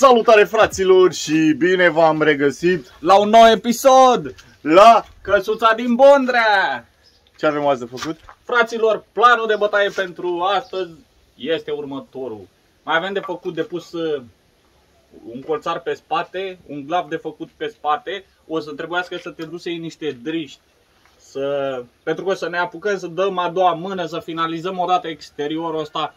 Salutare fraților și bine v-am regăsit la un nou episod la Căsuța din Bondrea. Ce avem azi de făcut? Fraților, planul de bătaie pentru astăzi este următorul. Mai avem de făcut de pus uh, un colțar pe spate, un glav de făcut pe spate. O să trebuiască să te duci să iei niște driști. Să, pentru că o să ne apucăm să dăm a doua mână, să finalizăm odată exteriorul ăsta.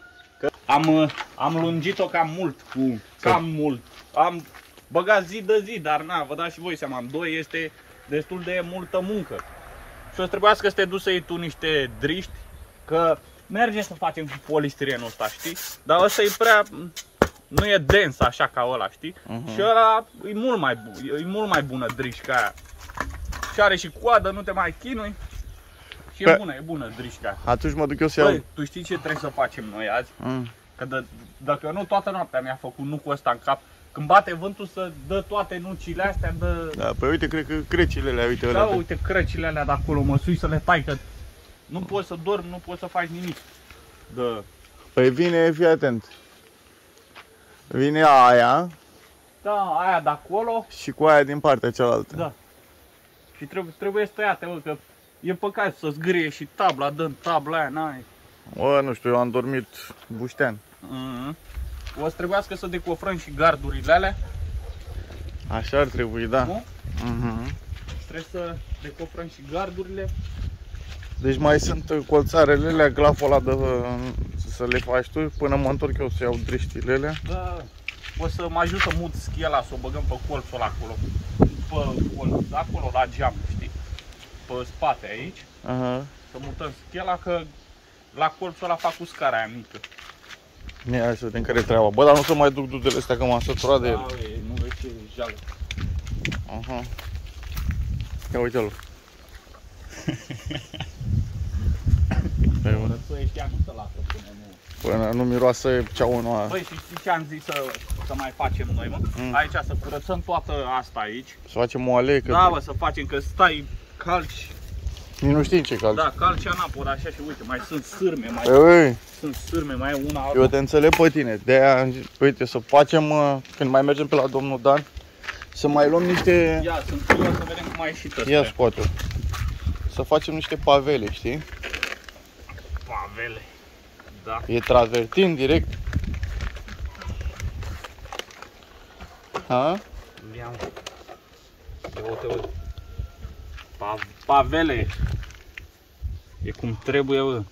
Că am, uh, am lungit-o cam mult, cu cam mult. Am băgat zi de zi, dar na, vă dați și voi seama, în doi este destul de multă muncă. Și o să trebuiască să te duci să iei tu niște driști, că merge să facem cu polistirenul ăsta, știi? Dar ăsta e prea, nu e dens așa ca ăla, știi? Uh-huh. Și ăla e mult mai bun, e mult mai bună drișca aia. Și are și coadă, nu te mai chinui. Și e Pe- bună, e bună drișca aia. Atunci mă duc eu să iau... Băi, tu știi ce trebuie să facem noi azi? Mm. Că de, dacă nu toată noaptea mi-a făcut nucul ăsta în cap. Când bate vântul să dă toate nucile astea, dă... Da, păi uite, cred că crecile alea, uite, Da, alea pe- uite crăcile alea de acolo, mă sui să le tai, că nu poți să dormi, nu poți să faci nimic. Da. Păi vine, fii atent. Vine aia Da, aia de acolo, și cu aia din partea cealaltă. da. Și trebuie, trebuie tăiate, mă, că e păcat să zgârie și tabla, dăm tabla aia, n-ai. Bă, nu știu, eu am dormit buștean. Mm-hmm. O să trebuiască să decofrăm și gardurile alea, Așa ar trebui, da. nu? Mhm. Trebuie să decofrăm și gardurile. Deci mai sunt uh, colțarele alea, glaful ăla de uh, să le faci tu până mă întorc eu să iau driștile alea. Da. O să mă ajut să mut schiela, să o băgăm pe colțul ăla acolo. Pe colț, acolo la geam, știi? Pe spate aici. Aha. Să mutăm schela că la colțul ăla fac uscarea aia mică. Ia să vedem care e treaba. Bă, dar nu să mai duc dudele astea că m-am săturat de ele. Da, e, nu vezi ce jală. Aha. Ia uite-l. Păi, bă, Rățuie ăștia nu se lasă până nu. Până nu miroase ceaunul ăla. Băi, și știi ce am zis să, să mai facem noi, mă? Mm. Aici să curățăm toată asta aici. Să facem o alee, că Da, bă, să facem, că stai calci. nici nu știi ce calci. Da, calci anapod așa și uite, mai sunt sârme, mai Păi, sunt sârme, mai e una alta. eu te înțeleg pe tine. De-aia am zis, uite, să facem, uh, când mai mergem pe la domnul Dan, să mai luăm niște... Ia, sunt curios să vedem cum a ieșit ăsta. Ia scoate Să facem niște pavele, știi? Pavele. Da. E travertin direct. Ha? Ia, Ia uite, uite. Pa pavele. E cum trebuie, bă.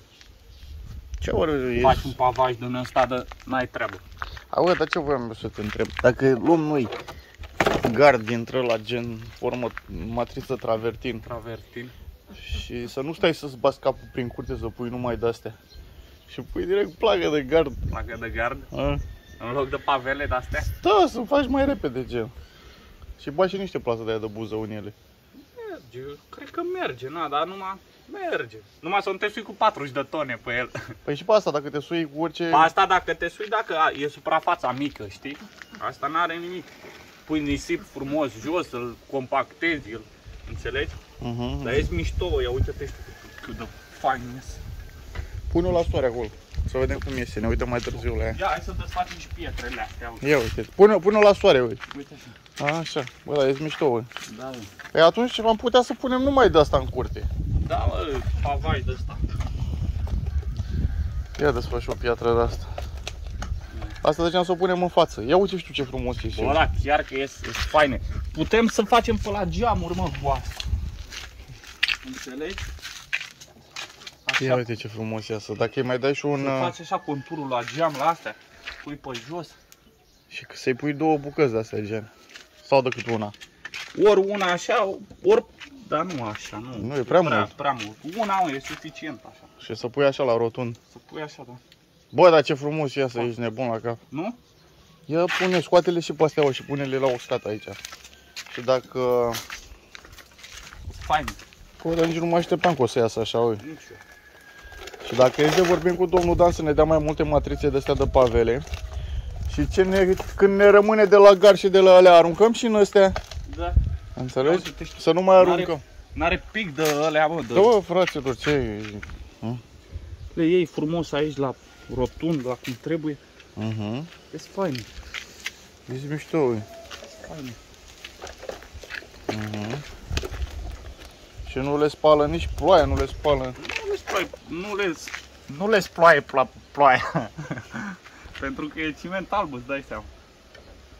Ce ori Faci ești? un pavaj din ăsta de n-ai treabă. Auzi, dar ce voiam eu să te întreb? Dacă luăm noi gard dintre la gen formă matriță travertin Travertin. și să nu stai să-ți bați capul prin curte să pui numai de-astea și pui direct plagă de gard. Plagă de gard. A? În loc de pavele de astea. Da, să faci mai repede gen. Și bagi și niște plasă de aia de buză în ele. Merge. Cred că merge, na, dar numai merge. Numai să nu te sui cu 40 de tone pe el. Păi și pe asta, dacă te sui cu orice... Asta dacă te sui, dacă a- e suprafața mică, știi? Asta n-are nimic. Pui nisip frumos jos, îl compactezi, îl înțelegi? Uh-huh. Dar ești mișto, ia uite-te cât de fain ies. Pune-o la soare acolo. Să vedem cum iese, ne uităm mai târziu la ea. Ia, hai să desfacem și pietrele astea, uite. Ia uite, pune, pune la soare, uite. Uite așa. A, așa, bă, da, ești mișto, bă. Da, mă. Păi atunci am putea să punem numai de asta în curte. Da, mă, pavaj de ăsta. Ia desfă și o piatră de asta. Asta ziceam să o punem în față. Ia uite și tu ce frumos e. Bă, da, chiar că ies, ies faine. Putem să facem pe la geamuri, mă, cu asta. Înțelegi? Așa, Ia uite ce frumos e asta. Dacă îi mai dai și un... să uh, faci așa conturul la geam, la astea. Pui pe jos. Și că să-i pui două bucăți de astea, gen. Sau decât una. Ori una așa, ori... Dar nu așa, nu. Nu, e prea prea, mult. Prea mult. Una mă, e suficient așa. Și să pui așa la rotund. Să pui așa, da. Bă, dar ce frumos e asta, ești nebun la cap. Nu? Ia pune, scoate-le și pe astea, o, și pune-le la uscat aici. Și dacă... Fain. Bă, dar nici nu mă așteptam că o să iasă așa, uite. Nu știu. Și dacă e să vorbim cu domnul Dan să ne dea mai multe matrițe de astea de pavele și ce ne, când ne rămâne de la gar și de la alea aruncăm și în astea, Da. înțelegi? Uite, știi, Să nu mai N-are- aruncăm. N-are pic de alea, mă, de... Da, bă, fraților, ce e? Le iei frumos aici la rotund, la cum trebuie. Uh-huh. E fain. Ești mișto, ui. Faine. Mhm. Și nu le spală nici ploaia, nu le spală. Nu le sploaie, nu le, nu le sploaie pla, ploaia. Pentru că e ciment alb, îți dai seama.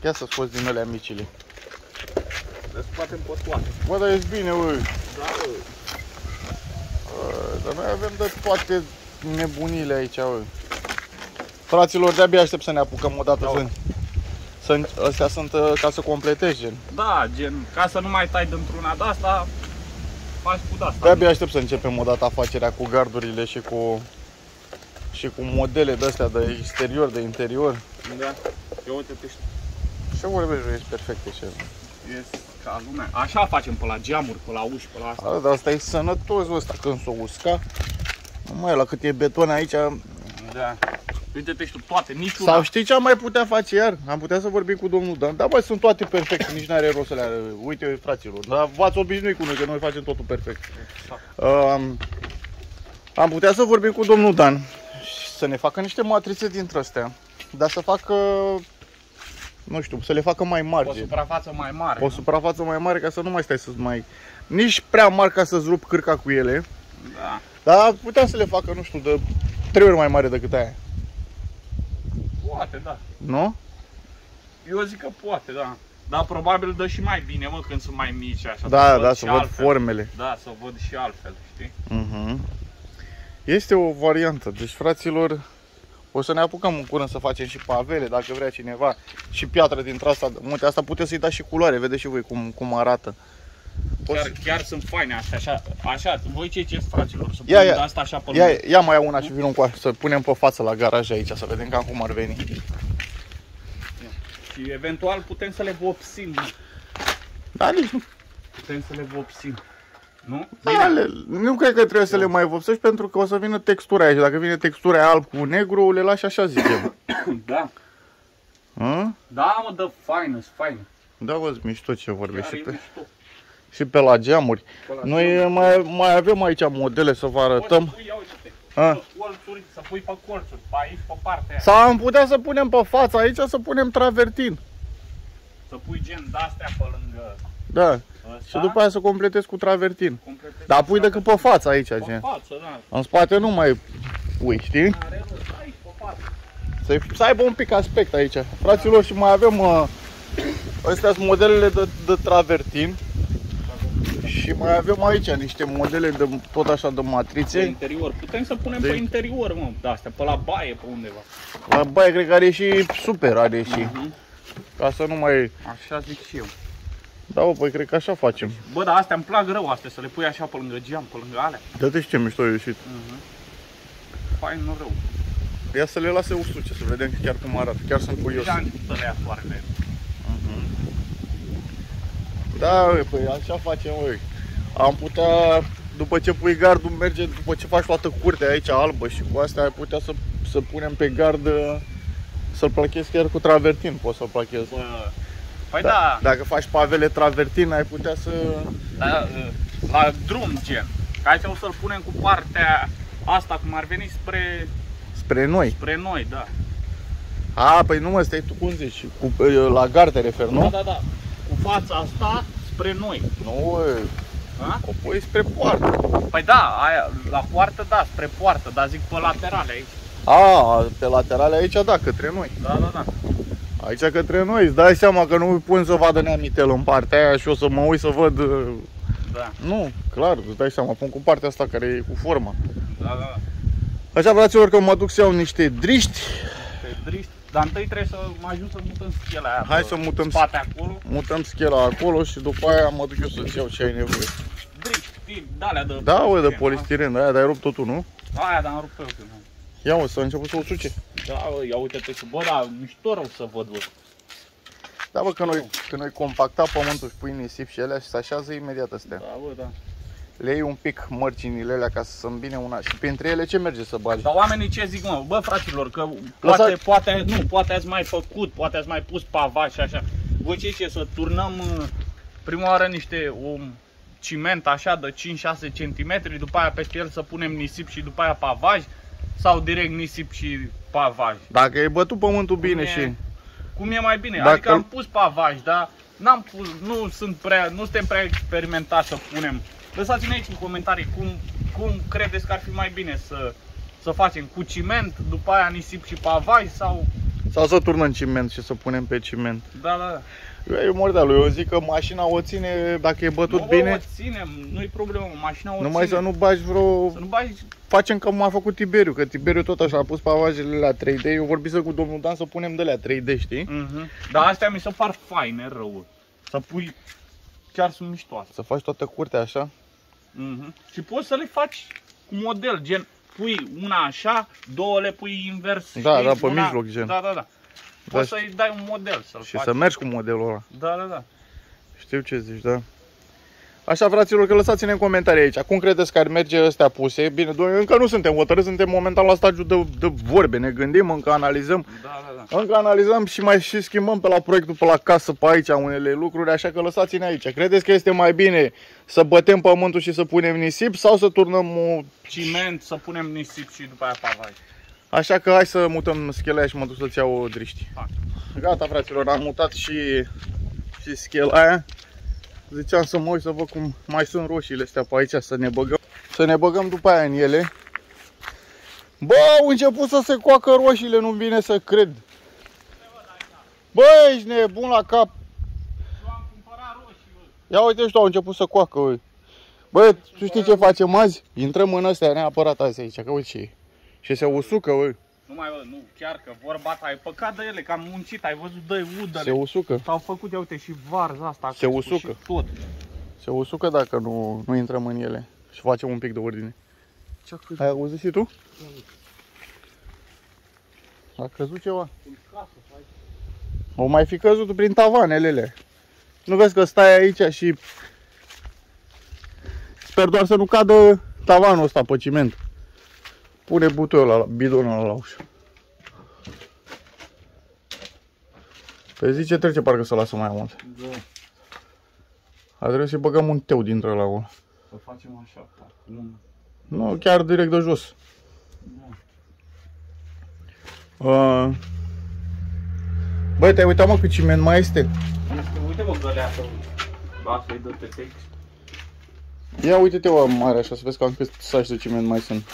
Ia să scoți din alea micile. Le scoatem pe toate. Bă, dar ești bine, ui. Da, bă. Bă, Dar noi avem de toate nebunile aici, ui. Fraților, de-abia aștept să ne apucăm odată Da, să... să astea sunt uh, ca să completezi, gen. Da, gen, ca să nu mai tai dintr-una de asta, faci cu de asta. De-abia aștept să începem odată afacerea cu gardurile și cu și cu modele de astea de exterior, de interior. Da. Eu uite-te și Ce vorbești, bă, ești perfect ce. Ești ca lumea. Așa facem pe la geamuri, pe la uși, pe la asta. Da, dar asta e sănătos ăsta când s-o usca. Mai la cât e beton aici. Da. Uite-te și tu toate, niciuna. Sau știi ce am mai putea face iar? Am putea să vorbim cu domnul Dan. Da, bă, sunt toate perfecte, nici n-are rost să le are. Uite, fraților, dar v-ați obișnuit cu noi, că noi facem totul perfect. Exact. Um, am putea să vorbim cu domnul Dan și să ne facă niște matrițe dintre astea, dar să facă, nu știu, să le facă mai mari. O gen. suprafață mai mare. O suprafață mai mare ca să nu mai stai să mai... Nici prea mari ca să-ți rup cârca cu ele, Da. dar putea să le facă, nu știu, de trei ori mai mare decât aia. Poate, da. Nu? Eu zic că poate, da. Dar probabil dă și mai bine, mă, când sunt mai mici așa. Da, văd da, și să văd altfel. formele. Da, să văd și altfel, știi? Mhm. Este o variantă. Deci, fraților, o să ne apucăm în curând să facem și pavele, dacă vrea cineva, și piatră dintre asta. Multe, asta puteți să-i dați și culoare, vedeți și voi cum, cum arată. O Chiar, să- chiar sunt faine astea, așa, așa, voi ce ce fraților, să Ia, punem ia. de asta așa pe Ia, lângă. ia mai ia una și vină cu așa, să punem pe față la garaj aici, să vedem cam cum ar veni. Și eventual putem să le vopsim, mă. Da, nici nu. putem să le vopsim. Nu? Da, le, nu cred că trebuie să le mai vopsești pentru că o să vină textura aici. Dacă vine textura aia alb cu negru, le lași așa zicem. Da. Hă? Da, mă, dă faină, sunt faină. Da, vă mișto ce vorbești Chiar și e pe, mișto. și pe la geamuri. Pe la Noi geam. mai, mai avem aici modele să vă Poți să arătăm. pui, ia uite-te, A. pe colțuri, să pui pe colțuri, pe aici, pe partea aia. Sau am putea să punem pe față aici, să punem travertin. Să pui gen de-astea pe lângă Da. ăsta. Și după aia să completezi cu travertin. completezi Dar cu pui decât pe față aici, Pe gen. față, da. În spate nu mai pui, știi? Are rost, aici, pe față. Să, să aibă un pic aspect aici. Fraților, și mai avem uh, astea sunt modelele de, de travertin. Și mai avem aici niște modele de tot așa de Pe matrițe. interior. Putem să punem De- pe interior, mă, de astea, pe la baie, pe undeva. La baie cred că are și super are și. Mhm. Ca să nu mai... Așa zic și eu. Da, bă, păi cred că așa facem. Bă, dar astea îmi plac rău, astea, să le pui așa pe lângă geam, pe lângă alea. Dă-te și ce mișto a ieșit. Fain, nu rău. Ia să le lase usuce, să vedem chiar cum arată. Chiar sunt curios. Deja început să le ia soarele. Da, ui, păi așa facem, ui. Am putea, după ce pui gardul, merge, după ce faci toată curtea aici albă și cu astea ai putea să, să punem pe gard, uh, să-l plachezi chiar cu travertin, poți să-l plachezi. Bă, păi da, Dacă faci pavele travertin, ai putea să... da, la drum gen. Că aici o să-l punem cu partea asta, cum ar veni spre, Spre noi. spre noi, da. A, păi nu mă, stai tu cum zici, cu, uh, la gard te referi, nu? Da, da, da. Cu fața asta spre noi. Nu, ui, Da? o pui spre poartă. Păi da, aia, la poartă, da, spre poartă, dar zic pe laterale aici. A, pe laterale aici, da, către noi. Da, da, da. Aici către noi, îți dai seama că nu pun să vadă neamitel în partea aia și o să mă uit să văd... uh, Da, Nu, clar, îți dai seama, pun cu partea asta care e cu forma. da, da. Așa, fraților, că mă duc să iau niște driști. Pe drift. Dar întâi trebuie să mă ajut să mutăm schela aia. Hai pe să mutăm spate acolo. Mutăm schela acolo și după aia mă duc eu să-ți iau ce ai nevoie. Drift, știi, de-alea de Da, uite, de polistiren, polistiren, aia, dar ai rupt totul, nu? da? Aia, dar am rupt eu. Că nu. Ia mă, să început să o suce. Da, bă, ia uite-te și, bă, da, mișto rău să văd, bă. Da, bă, că noi, că noi compacta pământul și pui nisip și alea și se așează imediat astea. Da, bă, da. Le iei un pic mărcinile alea ca să se îmbine una. Și printre ele ce merge să bagi? Dar oamenii ce zic, mă? Bă, fraților, că Lăsa- poate, poate, nu, poate ați mai făcut, poate ați mai pus pavaj și așa. Voi ce ce, să turnăm uh, prima oară niște un ciment așa de 5-6 cm, după aia peste el să punem nisip și după aia pavaj? Sau direct nisip și pavaj? Dacă ai bătut pământul bine e- și... cum e mai bine. Dacă- Adică am pus pavaj, dar n-am pus, nu, sunt prea, nu suntem prea experimentați să punem. Lăsați-ne aici în comentarii cum, cum credeți că ar fi mai bine să, să facem cu ciment, după aia nisip și pavaj sau... Sau să turnăm ciment și să punem pe ciment. Da, da, da. Eu mordealul, eu zic că mașina o ține, dacă e bătut Nu, bine, o ținem, nu-i problemă, mașina o numai ține. să nu bagi vreo... Să nu bagi Facem cum a făcut Tiberiu, că Tiberiu tot așa a pus pavajele la 3D, eu vorbise cu domnul Dan să punem de la 3D, știi? Mhm. Dar astea mi se par faine rău. Să pui, chiar sunt miștoase. Să faci toată curtea așa. Mhm. Și poți să le faci cu model, gen pui una așa, două le pui invers. Da, știi? da, pe Una- mijloc, gen. Da, da, da. Da, Poți să-i dai un model să-l Și faci. să mergi cu modelul ăla. Da, da, da. Știu ce zici, da. Așa, fraților, că lăsați-ne în comentarii aici. Cum credeți că ar merge astea puse? Bine, noi încă nu suntem hotărâți, suntem momentan la stadiul de, de vorbe. Ne gândim, încă analizăm. Da, da, da. Încă analizăm și mai și schimbăm pe la proiectul pe la casă, pe aici unele lucruri, așa că lăsați-ne aici. Credeți că este mai bine să bătem pământul și să punem nisip sau să turnăm o... Ciment, să punem nisip și după aia pavaj. Așa că hai să mutăm schela și mă duc să-ți iau o driști. Hai. Gata, fraților, am mutat și, și schela aia. Ziceam să mă uit să văd cum mai sunt roșiile astea pe aici, să ne băgăm. Să ne băgăm după aia în ele. Bă, au început să se coacă roșiile, nu vine să cred. Bă, ești nebun la cap. Eu am cumpărat roșii, bă. Ia uite și tu, au început să coacă, bă. Bă, tu știi ce facem azi? Intrăm în astea neapărat azi aici, că uite ce e. Și se usucă, bă. Nu mai bă, nu, chiar că vorba ta, ai păcat de ele, că am muncit, ai văzut de udele. Se usucă. S-au făcut, ia uite, și varza asta. a Se crescut usucă. Și tot. Se usucă dacă nu, nu intrăm în ele și facem un pic de ordine. Ce-a căzut Ai auzit și tu? A căzut ceva. în casă, hai. O mai fi căzut prin tavanele alea. Nu vezi că stai aici și... Sper doar să nu cadă tavanul ăsta pe ciment. Pune butoiul ăla, bidonul ăla la ușă. Pe zi ce trece parcă să lasă mai mult. Da, A trebuit să-i băgăm un teu dintre la acolo. să facem așa, parcă, un... Nu, chiar direct de jos. Da. Uh... Băi, te-ai uitat mă cât ciment mai este? Este, uite bă, găleată, asta-i de pe text. Ia uite-te o mare așa, să vezi cam cât saci de ciment mai sunt.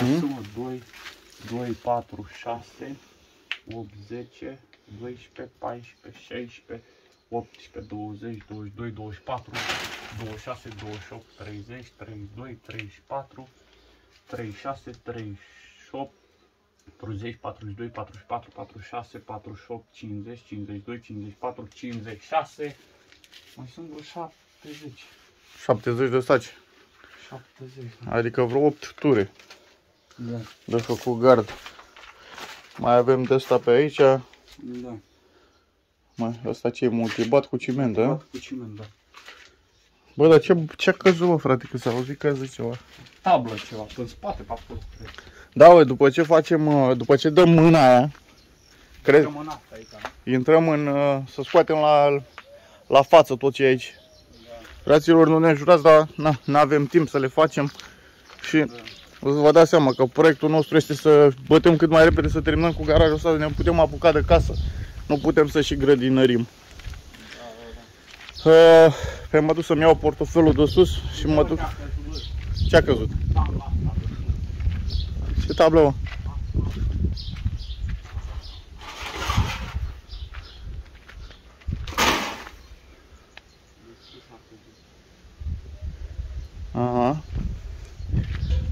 Mai sunt, mă, 2, 2, 4, 6, 8, 10, 12, 14, 16, 18, 20, 22, 24, 26, 28, 30, 32, 34, 36, 38, 40, 42, 44, 46, 48, 50, 52, 54, 56, mai sunt vreo 70, 70 de staci. 70, Adică vreo 8 ture da, de făcut gard. Mai avem de asta pe aici. da, Mai, asta ce e multibat cu ciment, da? cu ciment, da. Bă, dar ce, ce a căzut, bă, frate, că s-a auzit că a zis ceva. tablă ceva, pe spate, pe acolo. Da, bă, după ce facem, uh, după ce dăm mâna aia, cred, Rămân asta aici. intrăm în, uh, să scoatem la, la față tot ce e aici. Fraților, nu ne jurați, dar nu avem timp să le facem și o să vă dați seama că proiectul nostru este să bătem cât mai repede, să terminăm cu garajul ăsta, să ne putem apuca de casă. Nu putem să și grădinărim. Uh, pe mă duc să-mi iau portofelul de sus și mă duc... Ce a căzut? Ce tablă, mă? Aha.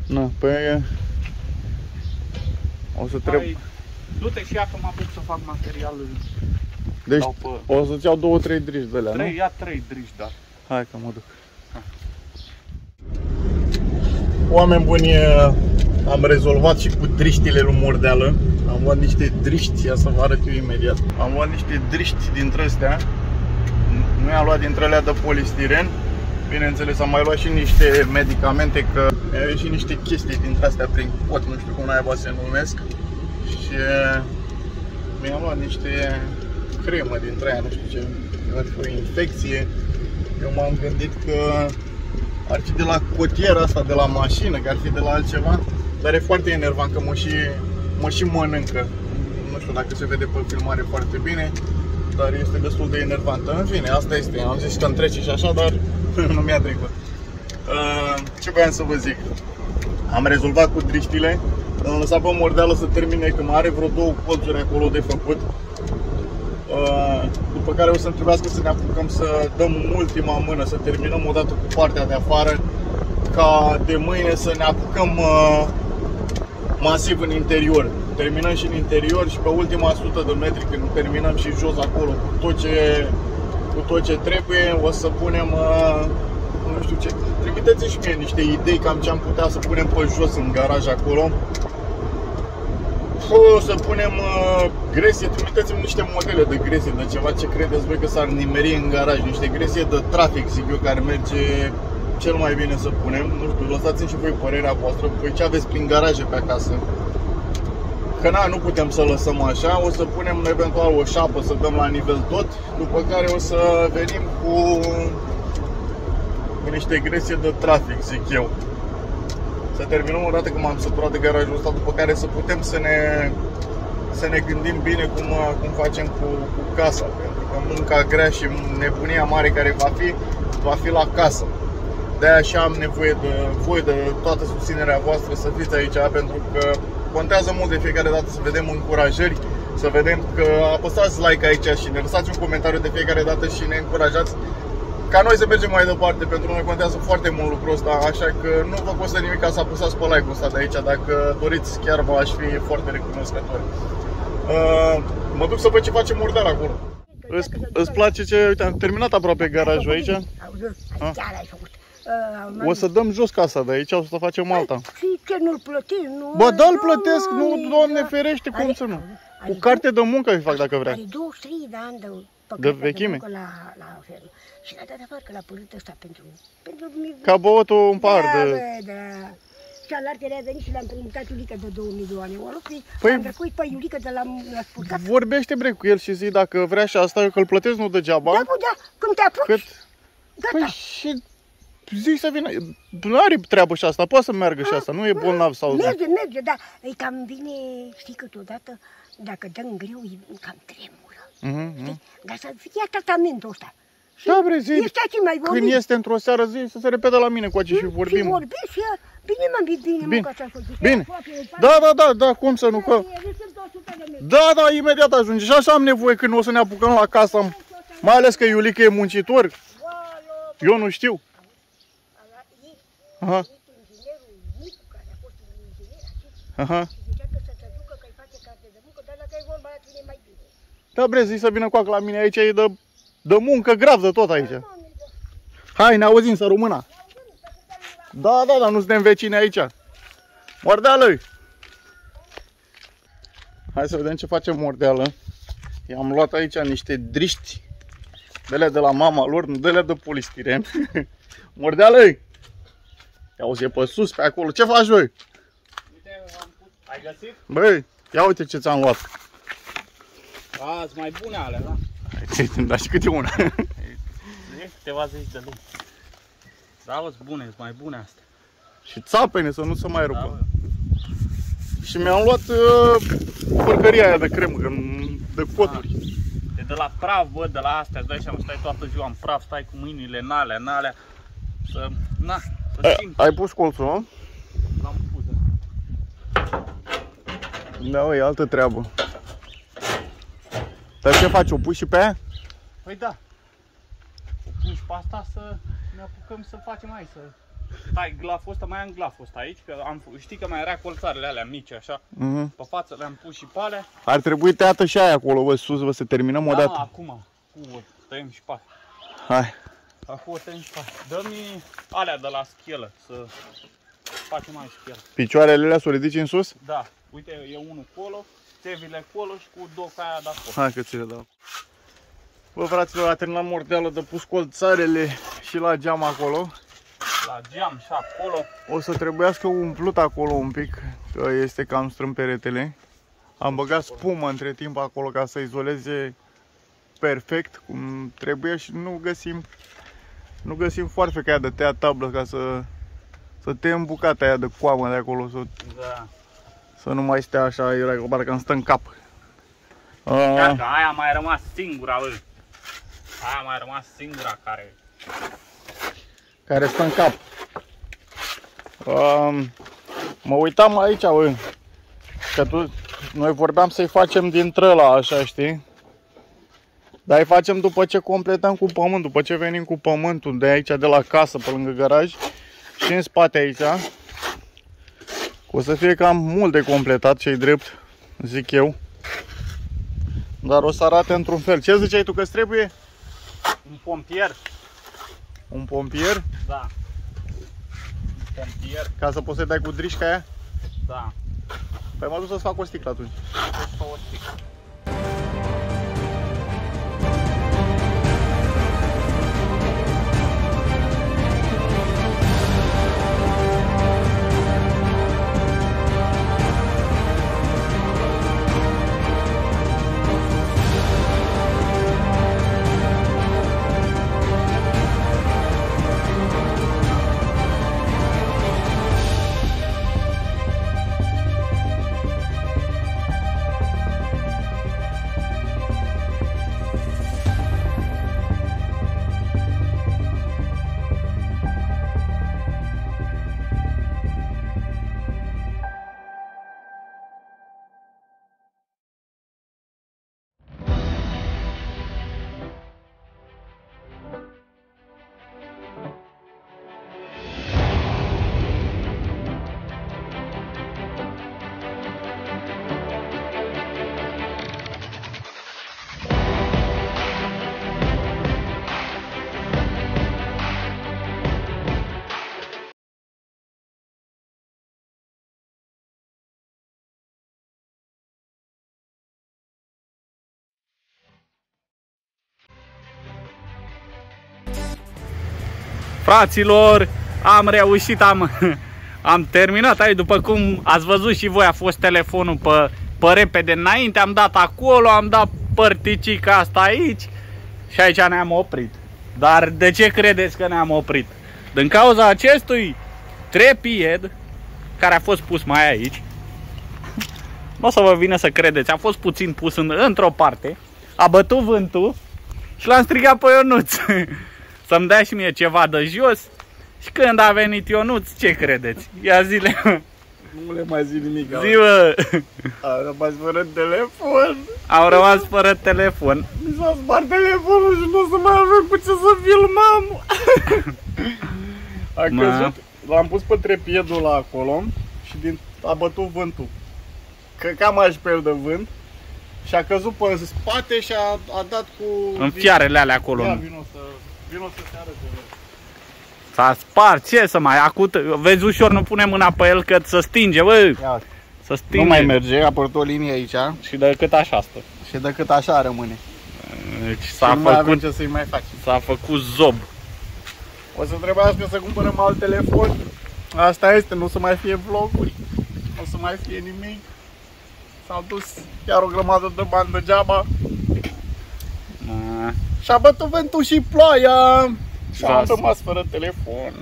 Na, păi... O să trebuie... Hai, Du-te și ia că mă apuc să fac material. Deci Dau pe... o să-ți iau două, trei driși de alea, nu? Trei, ia trei driși, da. Hai că mă duc. Oameni buni, eh, am rezolvat și cu driștile lui Mordeală. Am luat niște driști, ia să vă arăt eu imediat. Am luat niște driști dintre astea. Nu i-am luat dintre alea de polistiren. Bineînțeles, am mai luat și niște medicamente, că mi-au ieșit niște chestii dintre astea prin cot, nu știu cum naiba se numesc. Și eh, mi-am luat niște cremă dintre aia, nu știu ce, ar fi o infecție. Eu m-am gândit că ar fi de la cotiera asta de la mașină, că ar fi de la altceva. Dar e foarte enervant că mă și, mă și mănâncă. Nu știu dacă se vede pe filmare foarte bine, dar este destul de enervantă. În fine, asta este. Am zis că îmi trece și așa, dar nu mi-a trecut. Uh, ce voiam să vă zic? Am rezolvat cu driștile, am lăsat pe mordeală să termine, că mai are vreo două colțuri acolo de făcut. Uh, după care o să trebuiască să ne apucăm să dăm ultima mână, să terminăm odată cu partea de afară, ca de mâine să ne apucăm uh, masiv în interior. Terminăm și în interior și pe ultima 100 de metri, când terminăm și jos acolo cu tot ce, cu tot ce trebuie, o să punem uh, nu știu ce. Trimiteți și mie niște idei cam ce am putea să punem pe jos în garaj acolo. O să punem uh, gresie, trimiteți-mi niște modele de gresie, de ceva ce credeți voi că s-ar nimeri în garaj, niște gresie de trafic, zic eu, care merge cel mai bine să punem. Nu știu, lăsați-mi și voi părerea voastră, voi ce aveți prin garaje pe acasă. Că na, nu putem să lăsăm așa, o să punem eventual o șapă să dăm la nivel tot, după care o să venim cu cu niște gresie de trafic, zic eu. Să terminăm o dată că m-am săturat de garajul ăsta, după care să putem să ne, să ne gândim bine cum, cum facem cu, cu casa. Pentru că munca grea și nebunia mare care va fi, va fi la casă. de așa am nevoie de voi, de toată susținerea voastră să fiți aici, pentru că contează mult de fiecare dată să vedem încurajări, să vedem că apăsați like aici și ne lăsați un comentariu de fiecare dată și ne încurajați ca noi să mergem mai departe, pentru noi contează foarte mult lucrul ăsta, așa că nu vă costă nimic ca să apăsați pe like-ul ăsta de aici, dacă doriți, chiar vă aș fi foarte recunoscător. Uh, mă duc să văd ce face murdar acolo. Îți, îți place ce, uite, am terminat aproape garajul aici. Chiar ai făcut. Uh, O să dăm jos casa de aici, o să facem alta. Și ce nu-l plătești? Nu, Bă, da, îl nu, plătesc, nu, are- doamne ferește, cum are- să nu? are Cu carte de muncă îi fac dacă vrea. Are 23 de ani de, pe De cartea vechime? muncă La, la fermă. Și l-a dat afară că l-a părut ăsta pentru... pentru Ca băutul un par da, de... bă, da. Cealaltă a venit și l-am împrumutat Iulica de 2 milioane. O luat pe, Păi- păi, am trecut pe Iulica de l-am l-a spurcat. Vorbește bre cu el și zi dacă vrea și asta, că îl plătesc nu degeaba. Da, bă, da, când te apuci, Cât? gata. Păi și zic să vină. Nu are treabă și asta, poate să meargă și asta, nu e bolnav sau... Merge, merge, da. E cam vine, știi, câteodată, dacă dăm greu, e cam tremură. Mhm, mhm. Știi? Dar să fie tratamentul ăsta. Și Da, bre, zi, Ești aici mai când vorbit. este într-o seară zi, să se repede la mine cu aici și vorbim. Și vorbim și ea, bine mă, bine, bine, Bine. mă, că ți-a făcut. Bine. Aproape, e Da, da, da, da, cum să nu, că... E, sunt 100 de metri. Da, da, imediat ajunge. Și așa am nevoie când o să ne apucăm la casă. Mai ales că Iulica e muncitor. Oalo, Eu nu știu. ala, e, Aha, inginerul Nicu, care a fost un inginer aici, aha. și zicea că să te ducă, că îi face carte de muncă, dar dacă e vorba la tine e mai bine. Da, bre, zi să vină coac la mine aici, e de, de muncă grav de tot aici. Hai, ne auzim să rămână. Da, da, da, nu suntem vecini aici. Mordeală -i. Hai să vedem ce face mordeală. I-am luat aici niște driști. Dele de la mama lor, nu dele de polistiren. mordeală -i. Ia uzi, e pe sus, pe acolo. Ce faci, voi? Uite, am pus... Ai găsit? Băi, ia uite ce ți-am luat. A, sunt mai bune alea, da? Hai, ți dar și câte una. E câteva zeci de luni. Da, bă, sunt bune, sunt mai bune astea. și țapene să nu se mai Da, rupă. bă. Și mi-am luat uh, porcăria aia de cremă, că n- de coturi. E de la praf, bă, de la astea, îți dai seama, stai toată ziua în praf, stai cu mâinile în alea, în alea, să, na, să A, simți, ai pus colțul, nu? l-am pus, da. Da, e altă treabă. Dar ce faci, o pui și pe aia? Păi da, o pun și pe asta să ne apucăm să facem mai să... Stai, glaful ăsta, mai am glaful ăsta aici, că am, știi că mai era colțarele alea mici, așa, Mhm. pe față le-am pus și pe alea. Ar trebui tăiată și aia acolo, bă, sus, bă, să terminăm Da, mă, odată. acum, cu o tăiem și pe aia. Hai. Acum o tăiem și pe aia. Dă-mi alea de la schelă, să facem mai schelă. Picioarele alea să o ridici în sus? Da, uite, e unul colo, țevile colo și cu doca aia de acolo. Hai că ți le dau. Bă, fraților, a terminat mordeală de pus colțarele și la geam acolo. La geam și acolo. O să trebuiască umplut acolo un pic, că este cam strâmb peretele. Am băgat spumă între timp acolo ca să izoleze perfect cum trebuie și nu găsim nu găsim foarfeca aia de tăiat tablă ca să Să tăiem bucata aia de coamă de acolo, să, Da. Să nu mai stea așa, e parcă îmi stă în cap. Chiar Uh, că aia mai rămas singura, bă. Aia mai rămas singura care... care stă în cap. Um, mă uitam aici, bă, că tu, noi vorbeam să-i facem dintre ăla, așa, știi? Dar îi facem după ce completăm cu pământ, după ce venim cu pământul de aici, de la casă, pe lângă garaj și în spate aici. O să fie cam mult de completat, ce drept, zic eu. Dar o să arate într-un fel. Ce ziceai tu că trebuie? Un pompier? Un pompier? Da. Un pompier? Ca să poți să dai cu drișca aia? Da. Păi mă duc să-ți fac o sticlă atunci. Deci pe o sticlă. Fraților, am reușit, am, am terminat. Aici, după cum ați văzut și voi, a fost telefonul pe, pe repede. Înainte, am dat acolo, am dat părticica asta aici și aici ne-am oprit. Dar de ce credeți că ne-am oprit? Din cauza acestui trepied care a fost pus mai aici, nu o să vă vină să credeți, a fost puțin pus în, într-o parte, a bătut vântul și l-am strigat pe Ionuț să-mi dea și mie ceva de jos și când a venit Ionuț, ce credeți? Ia zile, Nu le mai zi nimic. zi mă, A rămas fără telefon. au rămas fără telefon. Mi s-a spart telefonul și nu o să mai avem cu ce să filmăm. a Mă. căzut. L-am pus pe trepiedul la acolo și din, a bătut vântul. Că cam aș pe el de vânt. Și a căzut pe spate și a, a dat cu... În fiarele alea acolo. Ia, vino să, vino să se arăte. S-a spart, ce să mai, acut, vezi ușor nu pune mâna pe el că să stinge, bă, Ia, să stinge. nu mai merge, a apărut o linie aici Și de cât așa stă. și decât așa rămâne. Deci Și s-a nu mai avem făcut, ce să-i mai faci. s-a făcut zob. O să trebuiască să cumpărăm alt telefon. Asta este, nu o să mai fie vloguri. Nu o să mai fie nimic. S-au dus chiar o grămadă de bani degeaba. Da. Și a bătut vântul și ploaia. Și am Da. rămas fără telefon.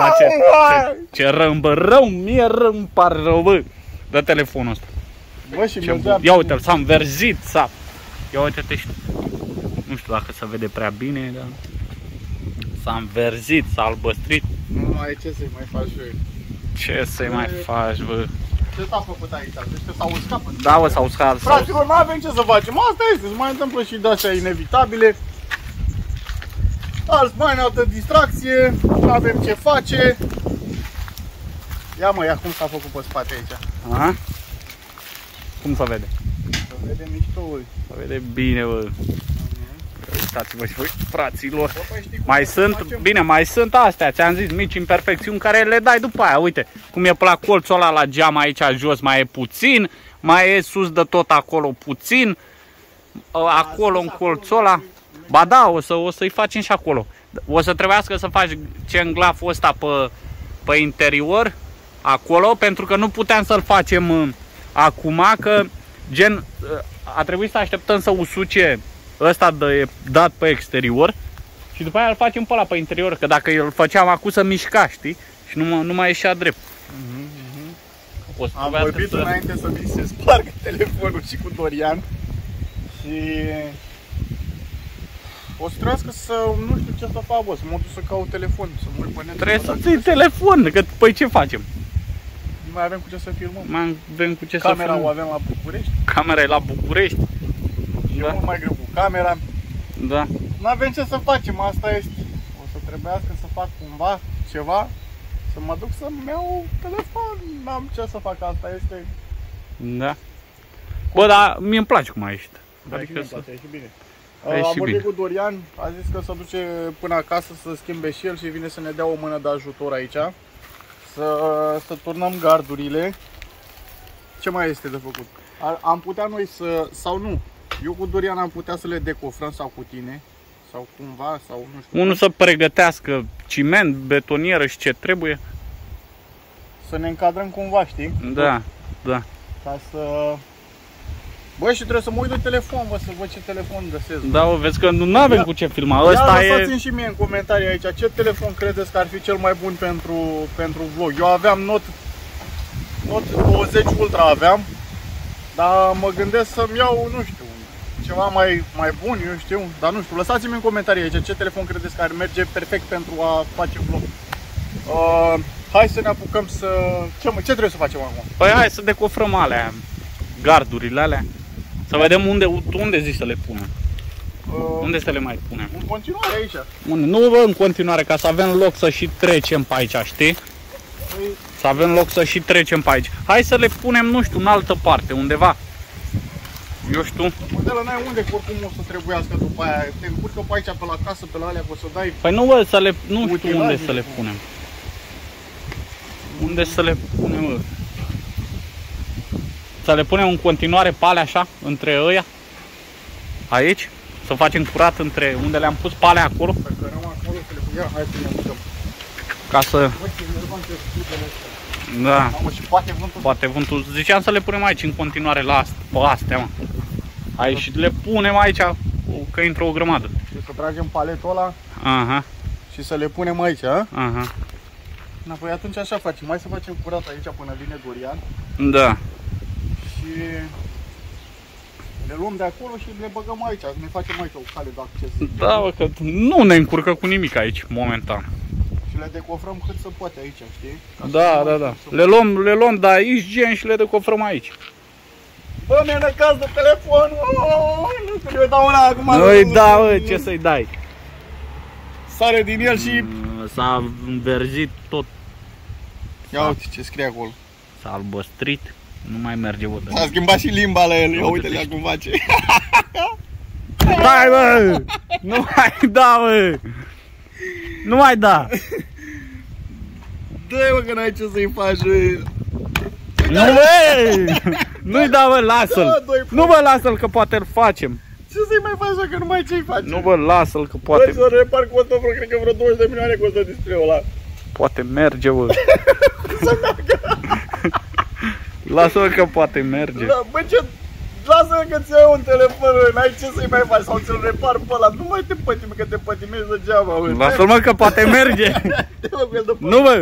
Da, ce, ce, ce râmbă, rău, mie rău, îmi pare rău, bă. Dă telefonul ăsta. Bă, și Ce mergea... bun. Ia uite-l, s-a înverzit, s-a... Ia uite-te și... Nu știu dacă se vede prea bine, dar... S-a înverzit, s-a albăstrit. Nu mai e ce să-i mai faci eu. Ce să-i mai faci, bă? Ce s-a făcut aici? Deci că s-au uscat până. Da, bă, s-au uscat, s-au... Fraților, nu avem ce să facem. Asta este, se mai întâmplă și de-astea inevitabile. Alți bani, altă distracție, nu avem ce face. Ia mă, ia cum s-a făcut pe spate aici. A? Cum se vede? Să vedem mișto, ui. Se vede bine, bă. Uitați-vă și voi, fraților. Bă, păi știi cum Mai să sunt, facem? bine, mai sunt astea, ți-am zis, mici imperfecțiuni care le dai după aia. Uite, cum e pe la colțul ăla la geam aici jos mai e puțin, mai e sus de tot acolo puțin, acolo în colțul ăla. Ba da, o, să, o să-i facem și acolo. O să trebuiască să faci centglaful ăsta pe, pe interior, acolo, pentru că nu puteam să-l facem uh, acum, că gen, uh, a trebuit să așteptăm să usuce ăsta de dat pe exterior și după aia îl facem pe ăla pe interior, că dacă îl făceam acum să mișca, știi? Și nu, mă- nu mai ieșea drept. O să Mhm, Am trebuiască vorbit să... înainte să mi se spargă telefonul și cu Dorian și o să trebuiască să, nu știu ce să fac, bă, să mă duc să caut telefon, să mă uit pe net. Trebuie să văd ții telefon, că păi ce facem? Nu mai avem cu ce să filmăm. Mai avem cu ce Camera să o filmăm. avem la București Camera e la București. Și e Da. mult mai greu cu camera. Da. Nu avem ce să facem, asta este. O să trebuiască să fac cumva ceva, să mă duc să-mi iau telefon. N-am ce să fac, asta este. Da. Bă, dar mie îmi place cum ai ieșit. Da, Adică și mie să... îmi place, e și bine. A ieșit Am vorbit bine. cu Dorian, a zis că se duce până acasă să schimbe și el și vine să ne dea o mână de ajutor aici. Să, să turnăm gardurile. Ce mai este de făcut? Ar- Am putea noi să, sau nu, eu cu Dorian am putea să le decofrăm sau cu tine, sau cumva, sau nu știu, Unul să pregătească ciment, betonieră și ce trebuie. să ne încadrăm cumva, știi? Da, da. Ca să... Băi, și trebuie să mă uit de telefon, bă, să văd ce telefon găsesc. Da, bă, vezi că nu avem Ia- cu ce filma. Ia Ăsta lăsați-mi e... și mie în comentarii aici ce telefon credeți că ar fi cel mai bun pentru, pentru vlog. Eu aveam Note, Note 20 Ultra aveam, dar mă gândesc să-mi iau, nu știu, ceva mai, mai bun, eu știu, dar nu știu, lăsați-mi în comentarii aici ce telefon credeți că ar merge perfect pentru a face vlog. Uh, hai să ne apucăm să... Ce, mă, ce trebuie să facem acum? Păi hai să decofrăm alea, gardurile alea. Să vedem unde, unde zici să le punem. Uh, Unde să le mai punem? În continuare aici. Unde? Nu vă în continuare, ca să avem loc să și trecem pe aici, știi? Păi, Să avem loc să și trecem pe aici. Hai să le punem, nu știu, în altă parte, undeva. Eu știu. modelul n-ai unde, că oricum o să trebuiască după aia. Te încurcă pe aici, pe la casă, pe la alea, că o să dai Păi nu vă să le, nu știu Utilajele unde să le cu- punem. Unde să le punem, mă? Să le punem în continuare pale așa, între ăia? Aici? Să facem curat între unde le-am pus pale acolo? Pe care am acolo să le pun. Ia, hai să ne amucăm. Ca să... Bă, ce nervant ce scutele astea. Da. Mamă, și poate vântul. Poate vântul. Ziceam să le punem aici în continuare la astea, pe astea, mă. Aici și le punem aici, că intră o grămadă. Și să tragem paletul ăla Aha, și să le punem aici, a? aha. Na, păi atunci așa facem. Hai să facem curat aici până vine Dorian. Da. Și le luăm de acolo și le băgăm aici. Ne facem aici o cale de acces. Da, bă, că nu ne încurcă cu nimic aici, momentan. Și le decofrăm cât se poate aici, știi? Ca să Da, nu da, mai- da. să- Le luăm, le luăm de aici gen și le decofrăm aici. Bă, mi-a necaz de telefon! Oh, nu știu, eu dau una acum. Noi nu- da, nu- bă, nu- ce să-i dai? Sare din el și... Mm, S-a înverzit tot, Ia uite ce scrie acolo. s-a albăstrit, nu mai merge bă. S-a schimbat și limba la el. Ia Uite-te. uite-le acum face. Dai, bă! Nu mai da, bă! Nu mai da! Dă-i mă că n-ai ce să-i faci. bă. Nu, bă! Nu-i da, bă, Da, lasă-l! doi Nu, bă, lasă-l că poate îl facem. Ce să-i mai faci dacă nu mai ce-i faci? Nu, bă, lasă-l că Poate... poate, Bă, să repar costă vreo, cred că vreo 20 de milioane costă display-ul ăla. poate merge, bă. Lasă-l că poate merge. Da, bă, ce... Lasă-mă că ți iau un telefon, bă, n-ai ce să-i mai faci sau ți-l repar pe ăla. Nu mai te pătimi, că te pătimești degeaba, bă. Lasă-l, mă, că poate merge. Dă-mă cu el de pe... Nu, bă!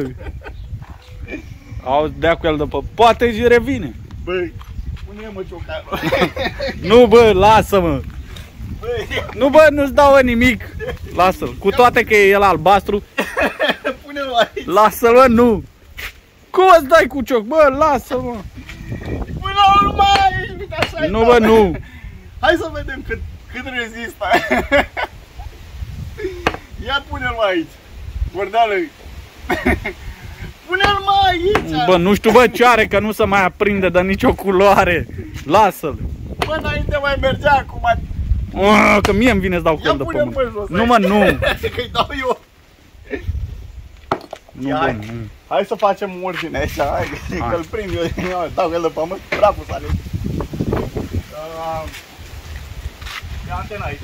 Auzi, dea cu el după. Poate și revine. Băi, pune mă ciocanul. Nu, bă, lasă-mă. Băi, Nu, bă, nu-ți dau bă, nimic. Lasă-l. Cu toate că e el albastru, pune-mă aici. lasă-l, bă, nu. Cum îți dai cu cioc? Bă, lasă-l, mă. Pune-mă mai, uite așa Nu, bă, nu. Hai să vedem cât, cât rezistă. Ia pune-l mai aici. Gordeală. Pune-l mai aici. Bă, nu știu, bă, ce are, că nu se mai aprinde de nicio culoare. Lasă-l. Bă, înainte mai mergea acum. Ua, Că mie îmi vine să dau cu Ia el de pune-l pământ. pe jos. Nu, mă, nu. Că-i dau eu. Nu, Ia, bă, hai. nu. Hai să facem ordine așa, hai, Hai. că-l prind eu, eu dau el de pământ, bravo să aleg. Uh, ia antena aici.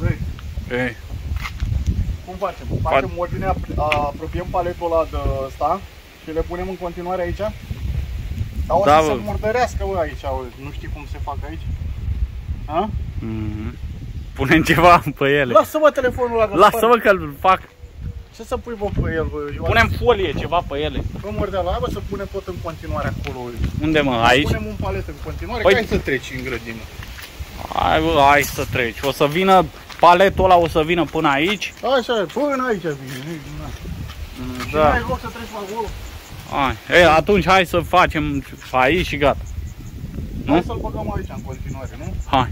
Băi, Ei, cum facem? Facem ordine, ap- apropiem paletul ăla de ăsta și le punem în continuare aici? Sau o Da, să bă. se murdărească, bă, aici, bă. nu știi cum se fac aici? Ha? mhm. Punem ceva pe ele. Lasă-mă telefonul ăla, că Lasă-mă că-l fac. Ce să pui bă pe el, bă? Ioan? Punem folie, ceva pe ele. Bă, Mordeala, hai bă să punem tot în continuare acolo. Unde mă? Aici? Punem un palet în continuare, Păi- păi... hai să treci în grădină. Hai, bă, hai să treci. O să vină paletul ăla, o să vină până aici. Așa, e, până aici vine. Da. Și Da. mai loc să treci pe acolo. Hai. Ei, atunci hai să facem aici și gata. Nu? Hai să-l băgăm aici în continuare, nu? Hai.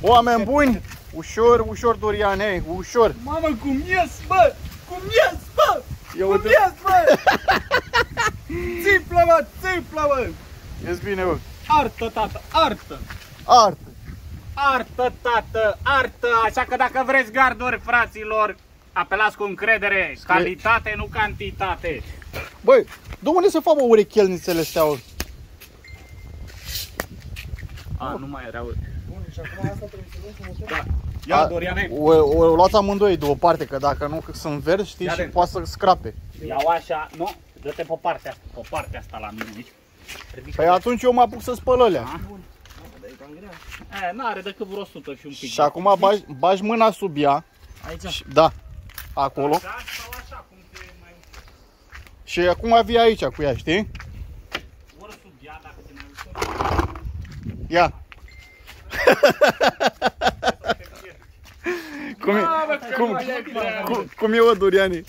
Oameni buni, ușor, ușor, Dorian, hei, ușor. Mamă, cum ies, bă! Cum ies, bă! Ia uite, ies, bă! țiplă, mă, țiplă, mă! ies bine, bă. Artă, tată, artă! Artă. Artă, tată, artă! Așa că dacă vreți garduri, fraților, apelați cu încredere. Calitate, nu cantitate. Băi, de unde se fac, bă, urechelnițele astea, bă? A, nu mai erau. Bun, și acum asta trebuie să luăm frumos. Da. Ia, A- Doriane. O, o luați amândoi de o parte, că dacă nu că sunt verzi, știi, Ia și de- poate să scrape. Iau așa, nu? Dă-te pe partea asta, pe partea asta la mine aici. Ridică Păi atunci eu mă apuc să spăl alea. Da. Dar e cam grea. E, n-are decât vreo 100 și un pic. Și acum bagi, bagi mâna sub ea, Aici. și, da, acolo. Așa sau așa, cum te mai Și acum vii aici cu ea, știi? ori sub ea, dacă te mai ușor. Ia. cum, e, Mamă, că cum, nu e grea, cum, cum e, bă, Doriani?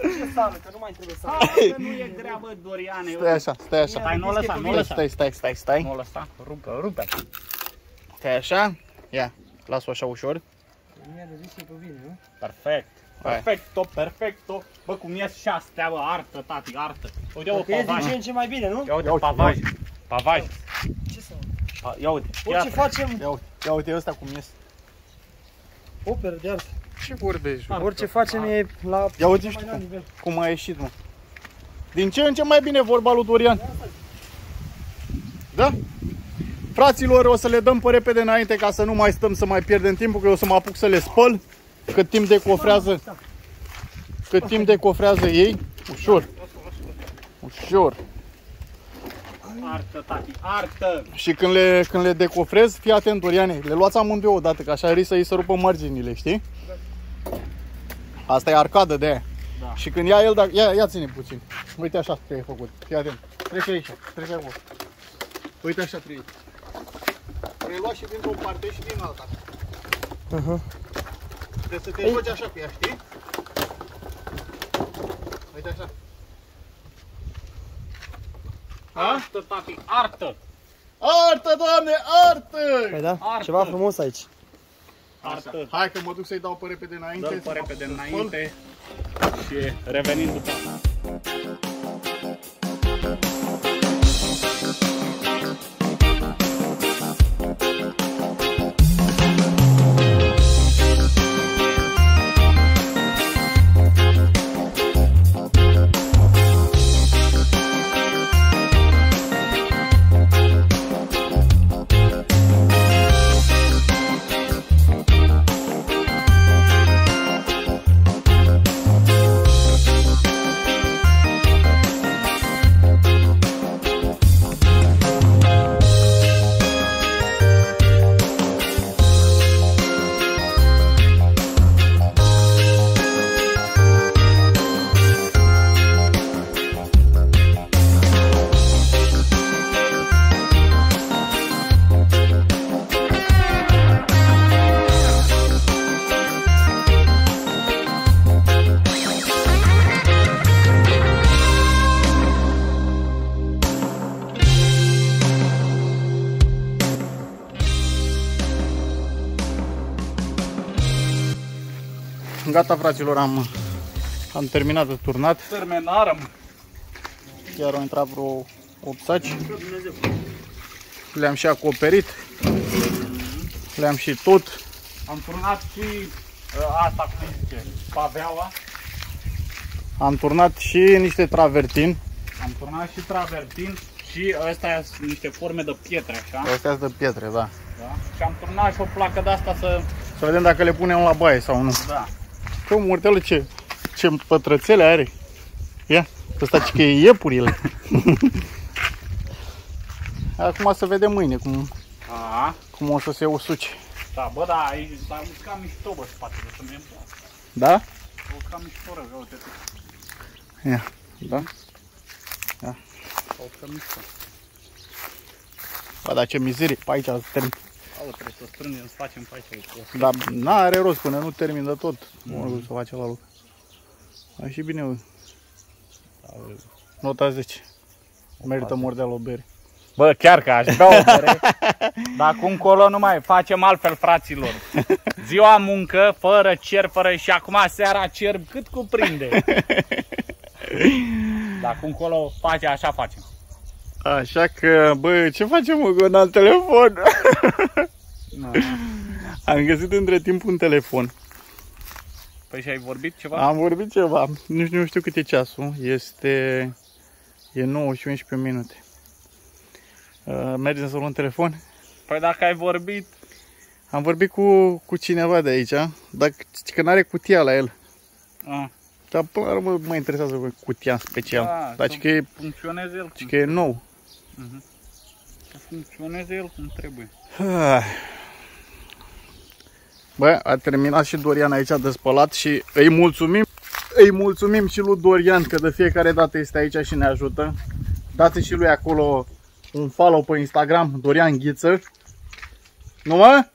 Ce sală, că nu mai trebuie sală. Mamă, că nu e grea, bă, Doriane. Stai așa, stai așa. Stai, nu o lăsa, nu o Stai, lăsa. stai, stai, stai, stai. Nu o lăsa, rupe, rupe. Stai așa. Ia, las-o așa ușor. Mie de zis că pe vine, nu? Perfect. Hai. Perfecto, perfecto. Bă, cum ies și astea, bă, artă, tati, artă. Uite, o Că e din pavaj. ce în ce mai bine, nu? Ia uite, Ia uite, pavaj. ia Pavaj. Ce să Pa- Ia uite. Ia Orice facem, Ia uite, ia uite ăsta cum ies. operă de artă. Ce vorbești? bă? Orice facem e la Ia uite mai și tu înalt cum, nivel. cum a ieșit, mă. Din ce în ce mai bine vorba lui Dorian. Da? Fraților, o să le dăm pe repede înainte ca să nu mai stăm să mai pierdem timpul, că eu o să mă apuc să le spăl. Cât timp decofrează, cât timp decofrează ei, ușor. Ușor. Artă, tati, artă. Și când le, când le decofrez, fii atent, Doriane, le luați amândoi odată, că așa risc să îi se rupă marginile, știi? Asta e arcadă de aia. Da. Și când ia el, dacă, ia, ia ține puțin. Uite așa trebuie făcut. Fii atent. Trece aici, trece acolo. Uite așa trebuie. Prelua și dintr-o parte și din alta. Aha. Trebuie să te joci așa cu ea, știi? Uite așa. Artă, tati, artă. Artă, doamne, artă! Păi da, Artă. ceva frumos aici. Artă. Hai că mă duc să-i dau pe repede înainte. Dăm pe să repede să spăl. înainte și revenim după. Gata, fraților, am, am terminat de turnat. Terminarăm. Chiar au intrat vreo 8 saci. Le-am și acoperit. Le-am și tot. Am turnat și uh, asta, cum îi zice, paveaua. Am turnat și niște travertini. Am turnat și travertin și ăsta sunt niște forme de pietre, așa. Astea sunt de pietre, da. Da? Și am turnat și o placă de asta să... Să vedem dacă le punem la baie sau nu. Da. Că murtelă ce, ce pătrățele are. Ia, ăsta ce că e iepurile. Acum să vedem mâine cum, A, cum o să se usuce. Da, bă, da, aici, dar cam mișto, bă, spatele, să mie place. Da? O cam mișto rău, ia uite tu. Ia. Da? O cam mișto. Bă, dar ce mizerie, pe aici termin. Aolă, trebuie să strângem, să facem pe aici. uite. Dar n-are rost până nu termin de tot. Nu să face la loc. A și bine, bă. Nota 10. Merită mordeală o bere. Bă, chiar că aș bea o bere, dar acum încolo nu mai facem altfel, fraților. Ziua muncă, fără cer, fără și acum seara cer cât cuprinde. Dar acum încolo face, așa facem. Așa că, bă, ce facem mă, cu un alt telefon? Am găsit între timp un telefon. Păi și ai vorbit ceva? Am vorbit ceva. Nu știu, nu știu cât e ceasul. Este... E 9 și 11 minute. Uh, mergem să luăm telefon. Păi dacă ai vorbit, Am vorbit cu, cu cineva de aici, dar că n-are cutia la el. a, Dar până la urmă mă interesează bă, cutia în special. Da, dar să- că e, funcționeze el cum, că e nou. Să funcționeze el cum trebuie. Ah. Bă, a terminat și Dorian aici de spălat și îi mulțumim. Îi mulțumim și lui Dorian că de fiecare dată este aici și ne ajută. Dați și lui acolo un follow pe Instagram, Dorian Ghiță. Nu mă?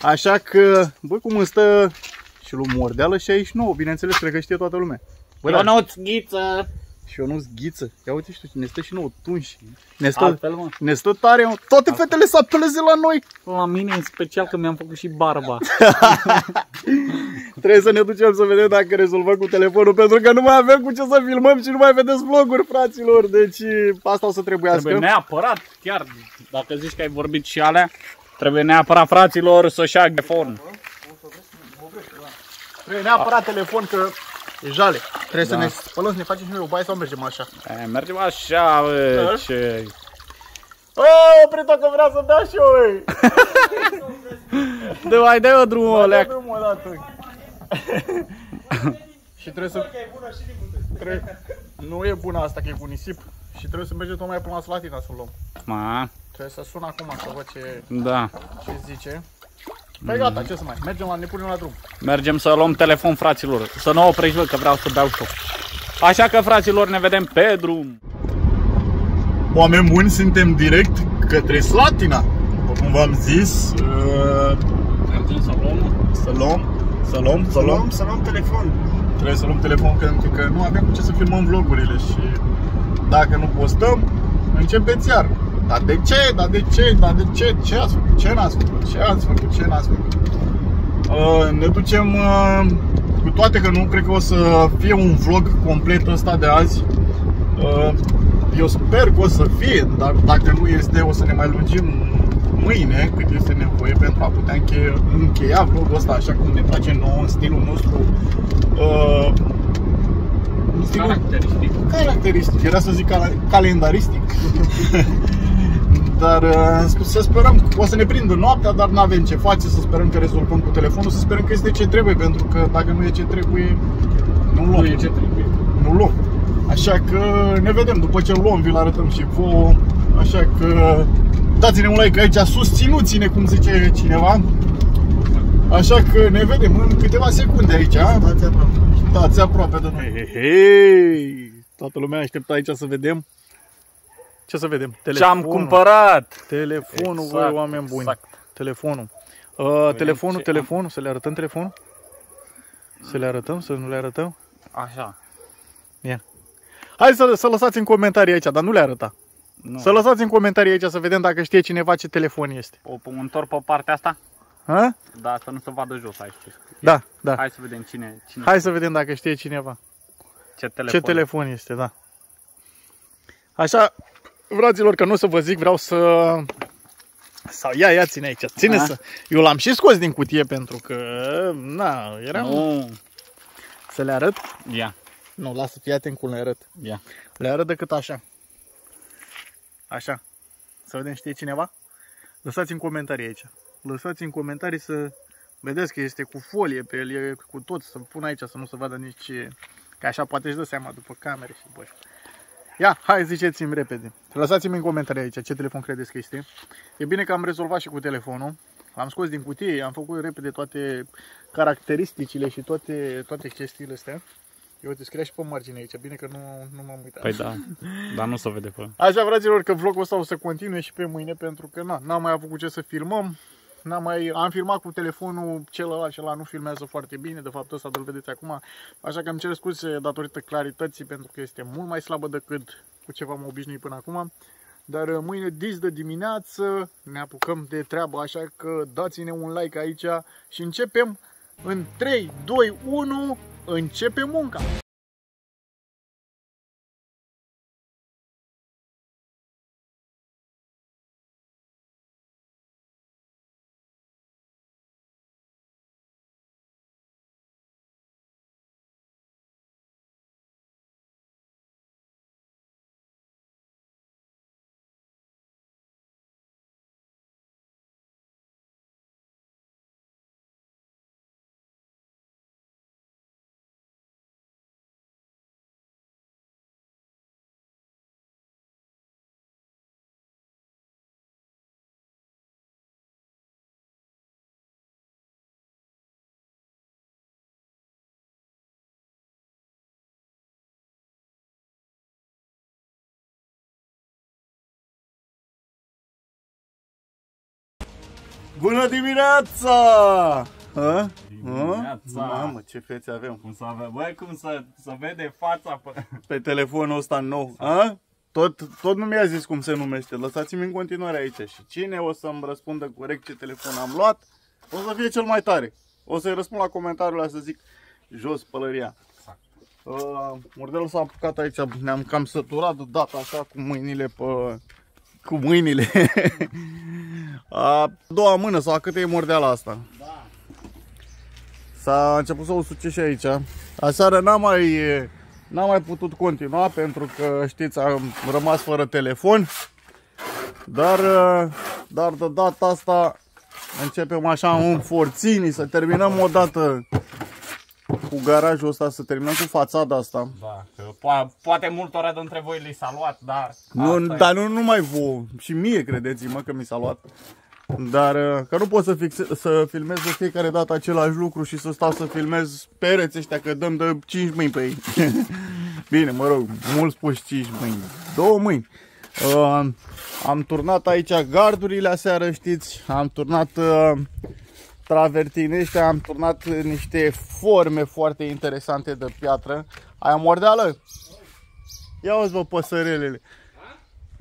Așa că, bă, cum îmi stă și lui Mordeală și aici nouă, bineînțeles, cred că știe toată lumea. Bă, da, Ionuț, ghiță! Și eu nu ghiță. Ia uite și tu, ne stă și nouă tunși. Ne stă, Altfel, mă. ne stă tare, mă. toate fetele să apeleze la noi. La mine în special că mi-am făcut și barba. Trebuie să ne ducem să vedem dacă rezolvăm cu telefonul, pentru că nu mai avem cu ce să filmăm și nu mai vedeți vloguri, fraților. Deci asta o să trebuiască. Trebuie neapărat, chiar dacă zici că ai vorbit și alea, trebuie neapărat fraților să-și ia telefon. Trebuie neapărat telefon, că e jale. Trebuie Da. să ne spălăm, să ne facem și noi o baie sau mergem așa. E, mergem așa, bă, ce... O, oprit-o că vrea să bea și eu, ei. Dă mai dai o drumul, Dă leac. drumul o dată. și trebuie să... Trebuie... Nu e bună asta, că e cu nisip. Și trebuie să mergem tocmai până la Slatina să o luăm. Ma, Trebuie să sun acum să văd ce, da. ce zice. Păi gata, ce să mai, mergem la, ne punem la drum. Mergem să luăm telefon, fraților. Să nu oprești, bă, că vreau să beau și eu. Așa că, fraților, ne vedem pe drum. Oameni buni, suntem direct către Slatina. După cum v-am zis, uh, Mergem să luăm. să luăm, să luăm, să luăm. să luăm telefon. Trebuie să luăm telefon pentru că nu avem cu ce să filmăm vlogurile și dacă nu postăm, începeți iar. Dar de ce? Dar de ce? Dar de ce? Ce ați făcut? Ce n-ați făcut? Ce ați făcut? Ce n-ați făcut? Uh, ne ducem uh, cu toate că nu cred că o să fie un vlog complet ăsta de azi. Uh, eu sper că o să fie, dar dacă nu este, o să ne mai lungim mâine cât este nevoie pentru a putea încheia, încheia vlogul ăsta așa cum ne place nouă, în stilul nostru uh, în stilul Caracteristic. caracteristic, era să zic cal- calendaristic. dar uh, să sperăm, o să ne prindă noaptea, dar nu avem ce face, să sperăm că rezolvăm cu telefonul, să sperăm că este ce trebuie, pentru că dacă nu e ce trebuie, nu luăm. Nu e ce trebuie. Nu luăm. Așa că ne vedem după ce luăm, vi-l arătăm și vouă. Așa că dați-ne un like aici, susținuți-ne, cum zice cineva. Așa că ne vedem în câteva secunde aici. a? Stați aproape. Stați aproape de noi. Hei, hei. Toată lumea așteptă aici să vedem. Ce să vedem? Ce-am cumpărat? Telefonul, Exact, voi oameni buni. exact. Telefonul. Uh, telefonul, ce telefonul, să le arătăm telefonul? Să le arătăm, să nu le arătăm? Așa. Hai să, să lăsați în comentarii aici, dar nu le arăta. Nu. Să lăsați în comentarii aici să vedem dacă știe cineva ce telefon este. O pun întorc pe partea asta? Ha? Da, să nu se vadă jos aici. ce scrie. Da, da. Hai să vedem cine, cine Hai să vedem dacă știe cineva ce telefon. ce telefon este, da. Așa, fraților, că nu o să vă zic, vreau să... Sau ia, ia, ține aici, ține A? să... Eu l-am și scos din cutie pentru că, na, era... Nu. Să le arăt? Ia, Nu, lasă, fii atent cum le arăt. ia. Le arăt decât așa. Așa. Să vedem știe cineva? Lăsați în comentarii aici. Lăsați în comentarii să vedeți că este cu folie pe el, e cu tot, să pun aici să nu se vadă nici... Că așa poate își dă seama după camere și bă. Ia, hai ziceți-mi repede. Lăsați-mi în comentarii aici ce telefon credeți că este. E bine că am rezolvat și cu telefonul. Am scos din cutie, am făcut repede toate caracteristicile și toate, toate chestiile astea. Eu uite, scria și pe margine aici, bine că nu, nu m-am uitat. Păi da, dar nu se vede pe... Așa, fraților, că vlogul ăsta o să continue și pe mâine, pentru că na, n-am mai avut cu ce să filmăm. N-am mai, am filmat cu telefonul celălalt, celălalt nu filmează foarte bine, de fapt ăsta îl vedeți acum. Așa că îmi cer scuze datorită clarității, pentru că este mult mai slabă decât cu ce v-am obișnuit până acum. Dar uh, mâine dis de dimineață ne apucăm de treabă, așa că dați-ne un like aici și începem în 3, 2, 1, începe munca! Bună dimineața! Ha? Dimineața. Mamă, ce fețe avem Cum să avea, băi, cum să, să vede fața pe... pe telefonul ăsta nou. Ha? Tot, tot nu mi-a zis cum se numește. Lăsați-mi în continuare aici. Și cine o să-mi răspundă corect ce telefon am luat, o să fie cel mai tare. O să-i răspund la comentariul ăla să zic jos pălăria. Exact. Uh, mordelul s-a apucat aici, ne-am cam săturat de data așa cu mâinile pe... Cu mâinile. a doua mână sau a câte e mordeala asta. Da. S-a început să o suce și aici. Aseară n-am mai, n-am mai putut continua pentru că, știți, am rămas fără telefon. Dar, dar de data asta începem așa în forțini să terminăm o dată cu garajul ăsta, să terminăm cu fațada asta. Da, că po- poate multora dintre voi li s-a luat, dar... Nu, asta e. dar nu numai vouă, și mie credeți-mă că mi s-a luat. Dar uh, că nu pot să, fixe, să filmez de fiecare dată același lucru și să stau să filmez pereți ăștia că dăm de 5 mâini pe ei. Bine, mă rog, mult spus 5 mâini, două mâini. Uh, am turnat aici gardurile aseară, știți, am turnat uh, travertine ăștia, am turnat niște forme foarte interesante de piatră. Aia mordeală? Ia uzi bă păsărelele.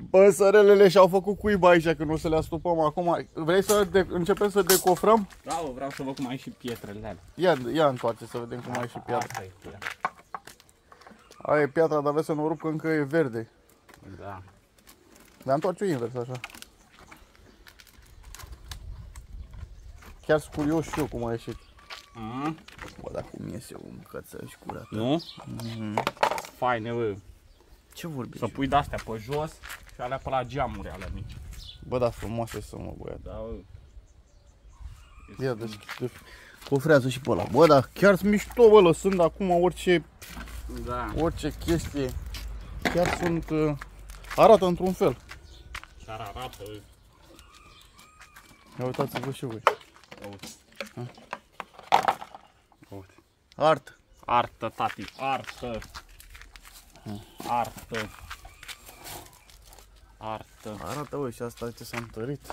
Păsărelele și-au făcut cuib aici când o să le astupăm acum. Vrei să de- începem să decofrăm? Da, bă, vreau să văd cum ai și pietrele alea. Ia, ia întoarce să vedem cum ai și piatra. Asta e, da. Aia e piatra, dar vezi să nu rup că încă e verde. Da. Dar întoarce invers așa. Chiar sunt curios și eu cum a ieșit. Mm? Bă, dar cum iese un cățel și curat. Nu? Faine, bă. Ce vorbi? Să pui de-astea pe jos și alea pe la geamuri alea mici. Bă, da, frumoase să mă băiat. Da, bă. Ia deschide. Cofrează și pe ăla. Bă, dar chiar sunt mișto, bă, lăsând acum orice, Da. orice chestie. Chiar sunt... Uh, arată într-un fel. Chiar arată, bă. Ia uitați-vă și voi. Uite. Uite. Art. Artă, tati, artă. Artă. Artă. Arată, bă, și asta ce s-a întărit.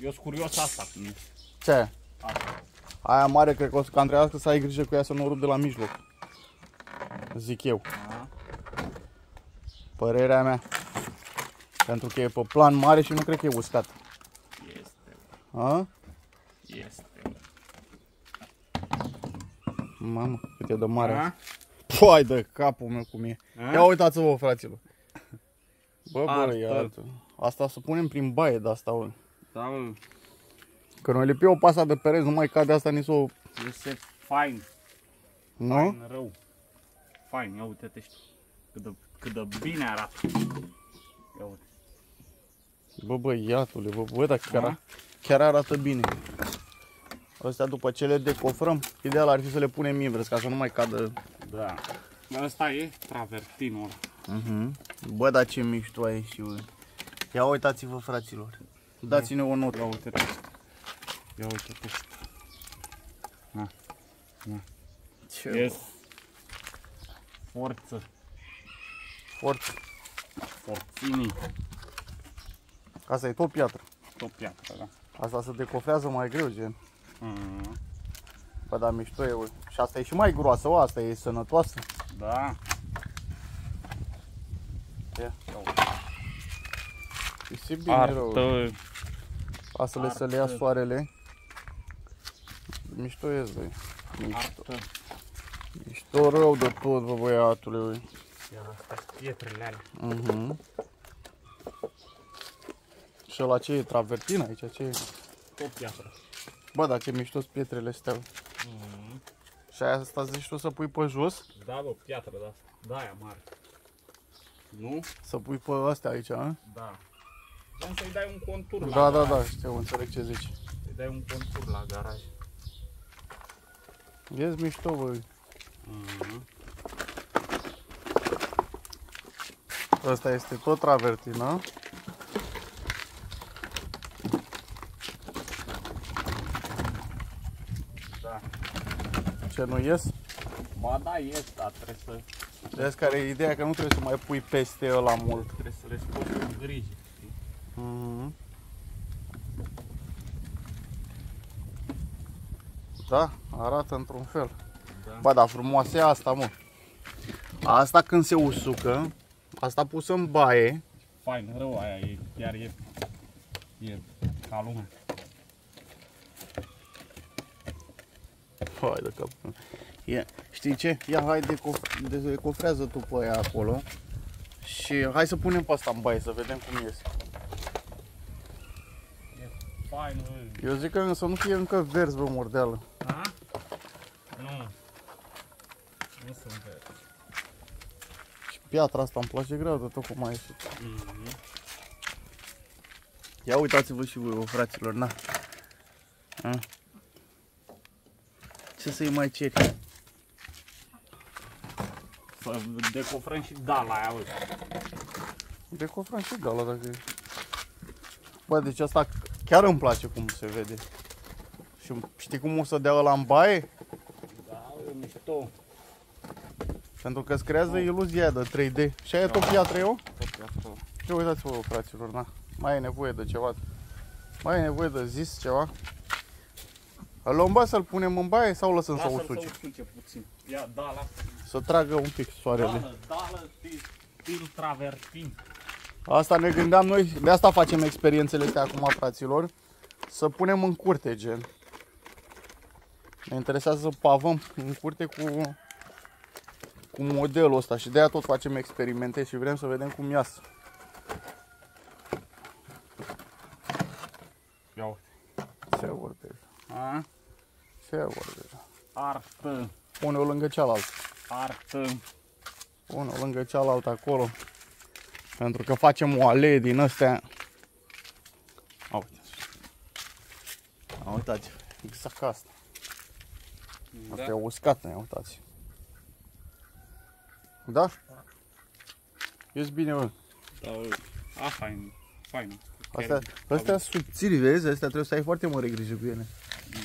Eu sunt curios asta cum e. Ce aia? Asta. Aia mare, cred că o să cam trebuiască să ai grijă cu ea să nu o rup de la mijloc. Zic eu. Da. Părerea mea. Pentru că e pe plan mare și nu cred că e uscat. Este, A? Este. Mamă, cât e de mare. Da? Păi de capul meu cum e. A? Ia uitați-vă, fraților. Bă, bă, Artă. e altă. Asta să punem prin baie de asta, bă. Da, bă. Că noi lipi o pasa de pereți, nu mai cade asta nici o... Este fain. Nu? Fain rău. Fain, ia uite-te și tu. Cât de, cât de bine arată. Ia uite. Bă, băiatule, bă, bă, dar chiar, Da? chiar arată bine. Astea după ce le decofrăm, ideal ar fi să le punem invers, ca să nu mai cadă. Da. Ăsta e travertinul ăla. Mhm. Bă, dar ce mișto ai și bă. Ia uitați-vă, fraților. Dați-ne o notă. Ia uite pe asta. Ia uite pe asta. Ce Yes. Forță. forță. Forțini. Asta e tot piatră. Tot piatră, da. Asta se decofrează mai greu, gen. Mm. Bă, dar mișto e, bă. Și asta e și mai groasă, o, asta e sănătoasă. Da. Ia. Ia uite. E și bine rău. Artă. Asta să le ia artă. soarele. Mișto e, băi. Mișto. Artă. Mișto rău de tot, bă, băiatule, băi. Ia astea pietrele alea. Mhm. Și la ce e travertin aici? Ce e? Tot piatră. Bă, dar ce mișto sunt pietrele astea. bă. Mm. Și aia asta zici tu să pui pe jos? Da, bă, piatră, da. Da, aia mare. Nu? Să pui pe astea aici, a? Da. Vrem să-i dai un contur la Da, da, garaj. da, știu, înțeleg ce zici. Să-i dai un contur la garaj. Vezi mișto, bă. Mm. Asta este tot travertin, Ce nu ies? Ba da, este, dar trebuie să, Vezi care e ideea că nu trebuie să mai pui peste ăla mult. trebuie să le scoți cu grijă. știi? Mhm. Da, arată într-un fel. Da. Ba da, frumoasă e asta, mă. Asta când se usucă, asta pusă în baie, Fain, rău aia e, chiar e, e ca lumea. Hai de cap. E, știi ce? Ia, hai decof- decofrează tu pe aia acolo și hai să punem pe asta în baie să vedem cum iese. E fain, bă. Eu zic că să nu fie încă verzi, bă, mordeală. Da? Nu. Nu sunt pe... Și piatra asta îmi place greu de tot cum a ieșit. Mm-hmm. Ia uitați-vă și voi, bă, fraților, na. A? Ce să-i mai ceri? Să decofrăm și dala aia, uite. Decofrăm și gala dacă e. Bă, deci asta chiar îmi place cum se vede. Și știi cum o să dea ăla în baie? Da, e mișto. Pentru că îți creează iluzia aia de 3D. Și aia e tot piatră eu? Tot piatră. Ce uitați-vă, bă, fraților, na. Mai e nevoie de ceva. Mai e nevoie de zis ceva. Îl luăm bă să-l punem în baie sau lăsăm să Lasă-l să usuce? usuce puțin. Ia, dala. Să tragă un pic soarele. Dală, dală, stil, stil travertin. Asta ne gândeam noi, de asta facem experiențele astea acum, fraților. Să punem în curte, gen. Ne interesează să pavăm în curte cu, cu modelul ăsta și de aia tot facem experimente și vrem să vedem cum iasă. Ia uite. Se vorbește. A? Se vorbește. Artă, Pune-o lângă cealaltă. artă. Pune-o lângă cealaltă acolo. Pentru că facem o alee din astea. A, uite. A, uitați. Exact ca asta. Asta e uscat, ne uitați. Da? Ești bine, mă. Da, uite. A, fain, fain. Astea, astea subțiri, vezi? Astea trebuie să ai foarte mare grijă cu ele.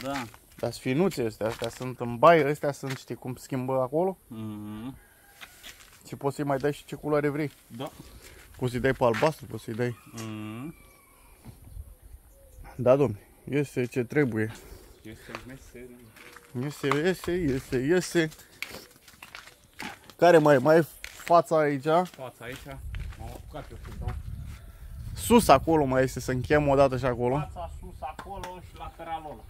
Da. Dar sunt finuțe astea, astea sunt în baie, astea sunt, știi cum schimbă acolo? Mm-hmm. Și poți să-i mai dai și ce culoare vrei. Da. Poți să-i dai pe albastru, poți să-i dai... Mm-hmm. Da, domne, este ce trebuie. Este meserie. Iese, iese, iese, iese. Care mai, mai e fața aici? Fața aici. M-am apucat eu să dau. Sus acolo mai este, să închem o dată și acolo. Fața sus acolo și lateralul ăla.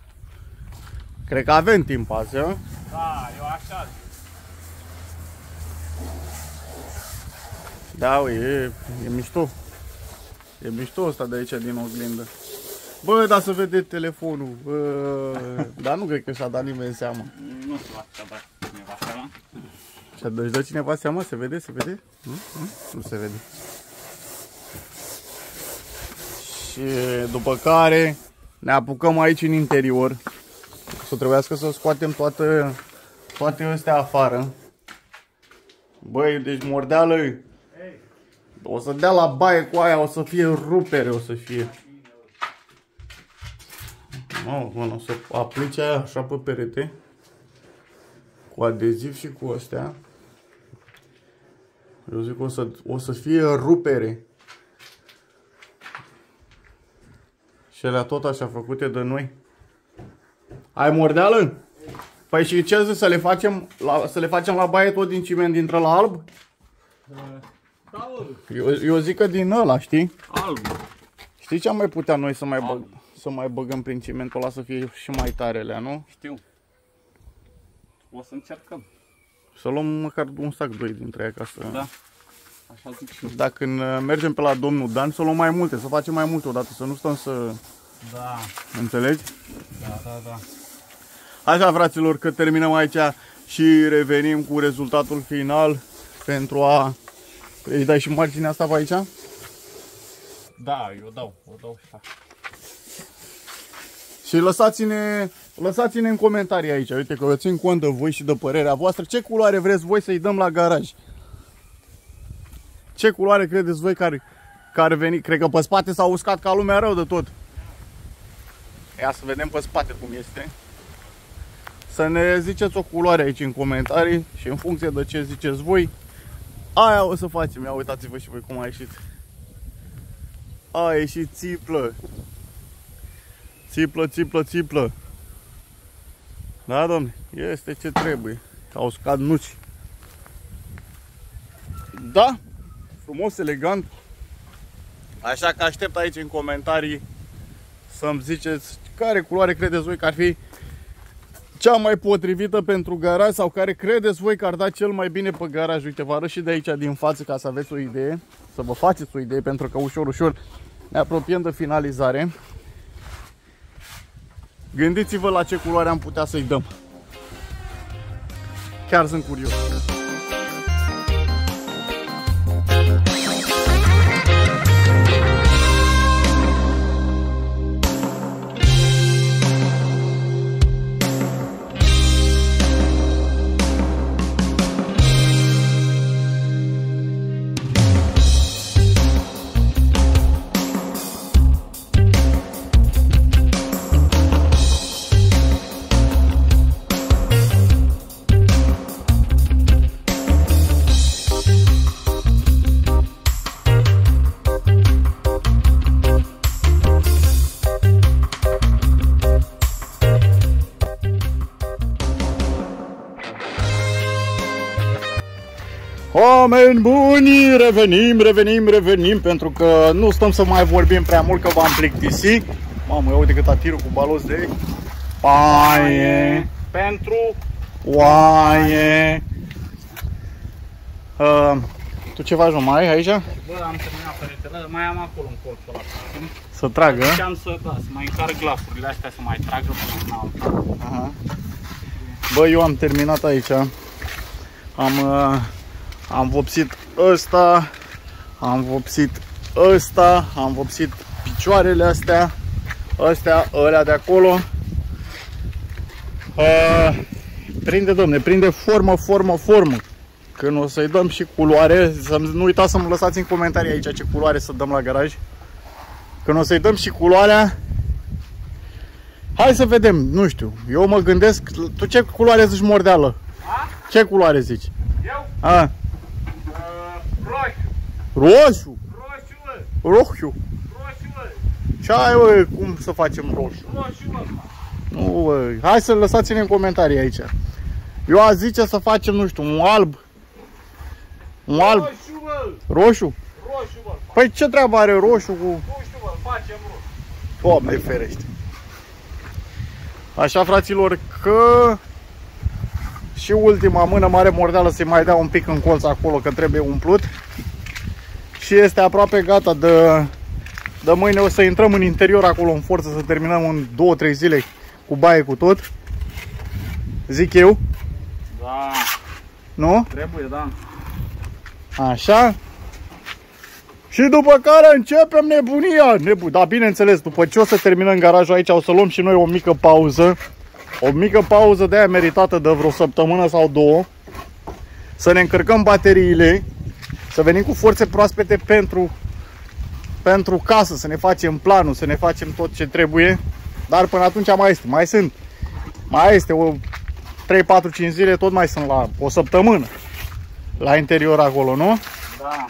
Cred că avem timp azi, a? Da, eu așa zic. Da, ui, e, e mișto. E mișto ăsta de aici din oglindă. Bă, dar să vede telefonul. Bă, dar nu cred că și-a dat nimeni seama. Nu știu așa, dar cineva seama. Și-a dă, își dă cineva seama? Se vede? Se vede? Nu, nu, nu se vede. Și după care ne apucăm aici în interior. Să trebuiască să scoatem toate, toate astea afară. Băi, deci mordeală, O să dea la baie cu aia, o să fie rupere, o să fie. Oh, mă, o să aplice aia așa pe perete. Cu adeziv și cu astea. Eu zic o să, o să fie rupere. Și alea tot așa făcute de noi. Ai mordeală? Păi și ce zici, să le facem la, să le facem la baie tot din ciment dintre la alb? Da, mă, Eu, eu zic că din ăla, știi? alb. Știi ce am mai putea noi să mai, băg, Alb. să mai băgăm prin cimentul ăla să fie și mai tarele, nu? Știu. O să încercăm. Să luăm măcar un sac, doi dintre ei ca să... Da. Așa zic și eu. Dacă când uh, mergem pe la domnul Dan, să luăm mai multe, să facem mai multe odată, să nu stăm să... Da, Înțelegi? da, da, da. Așa, fraților, că terminăm aici și revenim cu rezultatul final pentru a... Îi dai și marginea asta pe aici? Da, eu dau, o dau așa. Și lăsați-ne, lăsați-ne în comentarii aici, uite că eu țin cont de voi și de părerea voastră. Ce culoare vreți voi să-i dăm la garaj? Ce culoare credeți voi care, care veni? Cred că pe spate s-a uscat ca lumea rău de tot. Ia să vedem pe spate cum este. Să ne ziceți o culoare aici în comentarii și în funcție de ce ziceți voi, aia o să facem. Ia uitați-vă și voi cum a ieșit. A ieșit țiplă. Țiplă, țiplă, țiplă. Da, domne, este ce trebuie. Au uscat nuci. Da, frumos, elegant. Așa că aștept aici în comentarii să-mi ziceți care culoare credeți voi că ar fi cea mai potrivită pentru garaj sau care credeți voi că ar da cel mai bine pe garaj. Uite, vă arăt și de aici din față ca să aveți o idee, să vă faceți o idee pentru că ușor, ușor ne apropiem de finalizare. Gândiți-vă la ce culoare am putea să-i dăm. Chiar sunt curios. Oameni buni, revenim, revenim, revenim Pentru că nu stăm să mai vorbim prea mult Că v-am plictisit Mamă, ia uite cât atirul cu balos de paie Pentru Oaie uh, Tu ce faci, mă, mai ai aici? Bă, am terminat peretele, mai am acolo un colțul ăla. Să tragă Ziceam să, da, să mai încarc glafurile astea, să mai tragă până în alta. Aha. Bă, eu am terminat aici Am uh, Am vopsit ăsta Am vopsit ăsta Am vopsit picioarele astea Astea, ălea de acolo uh, Prinde, domne, prinde formă, formă, formă Când o să-i dăm și culoare să Nu uitați să-mi lăsați în comentarii aici Ce culoare să dăm la garaj Când o să-i dăm și culoarea Hai să vedem, nu știu Eu mă gândesc, tu ce culoare zici mordeală? A? Ce culoare zici? Eu? A, Uh, roșu. Roșu Roșu, mă. Roșu Roșu, mă. Ce ai, bă, cum să facem roșu? Roșu, mă. Nu, bă, hai să lăsați-ne în comentarii aici Eu aș zice să facem, nu știu, un alb Un alb, Roșu, mă. roșu Roșu, mă. Păi ce treabă are roșu cu... Nu știu, mă, facem roșu. Doamne ferește. Așa, fraților, că și ultima mână mare mordeală se mai dea un pic în colț acolo, că trebuie umplut. Și este aproape gata de, de mâine. O să intrăm în interior acolo în forță, să terminăm în 2-3 zile cu baie cu tot. Zic eu, Da, nu? trebuie, da. Așa. Și după care începem nebunia. Nebu da, bineînțeles, după ce o să terminăm garajul aici, o să luăm și noi o mică pauză. O mică pauză de aia meritată de vreo săptămână sau două. Să ne încărcăm bateriile. Să venim cu forțe proaspete pentru, pentru casă, să ne facem planul, să ne facem tot ce trebuie. Dar până atunci mai este, mai sunt. Mai este o 3, 4, 5 zile, tot mai sunt la o săptămână la interior acolo, nu? Da.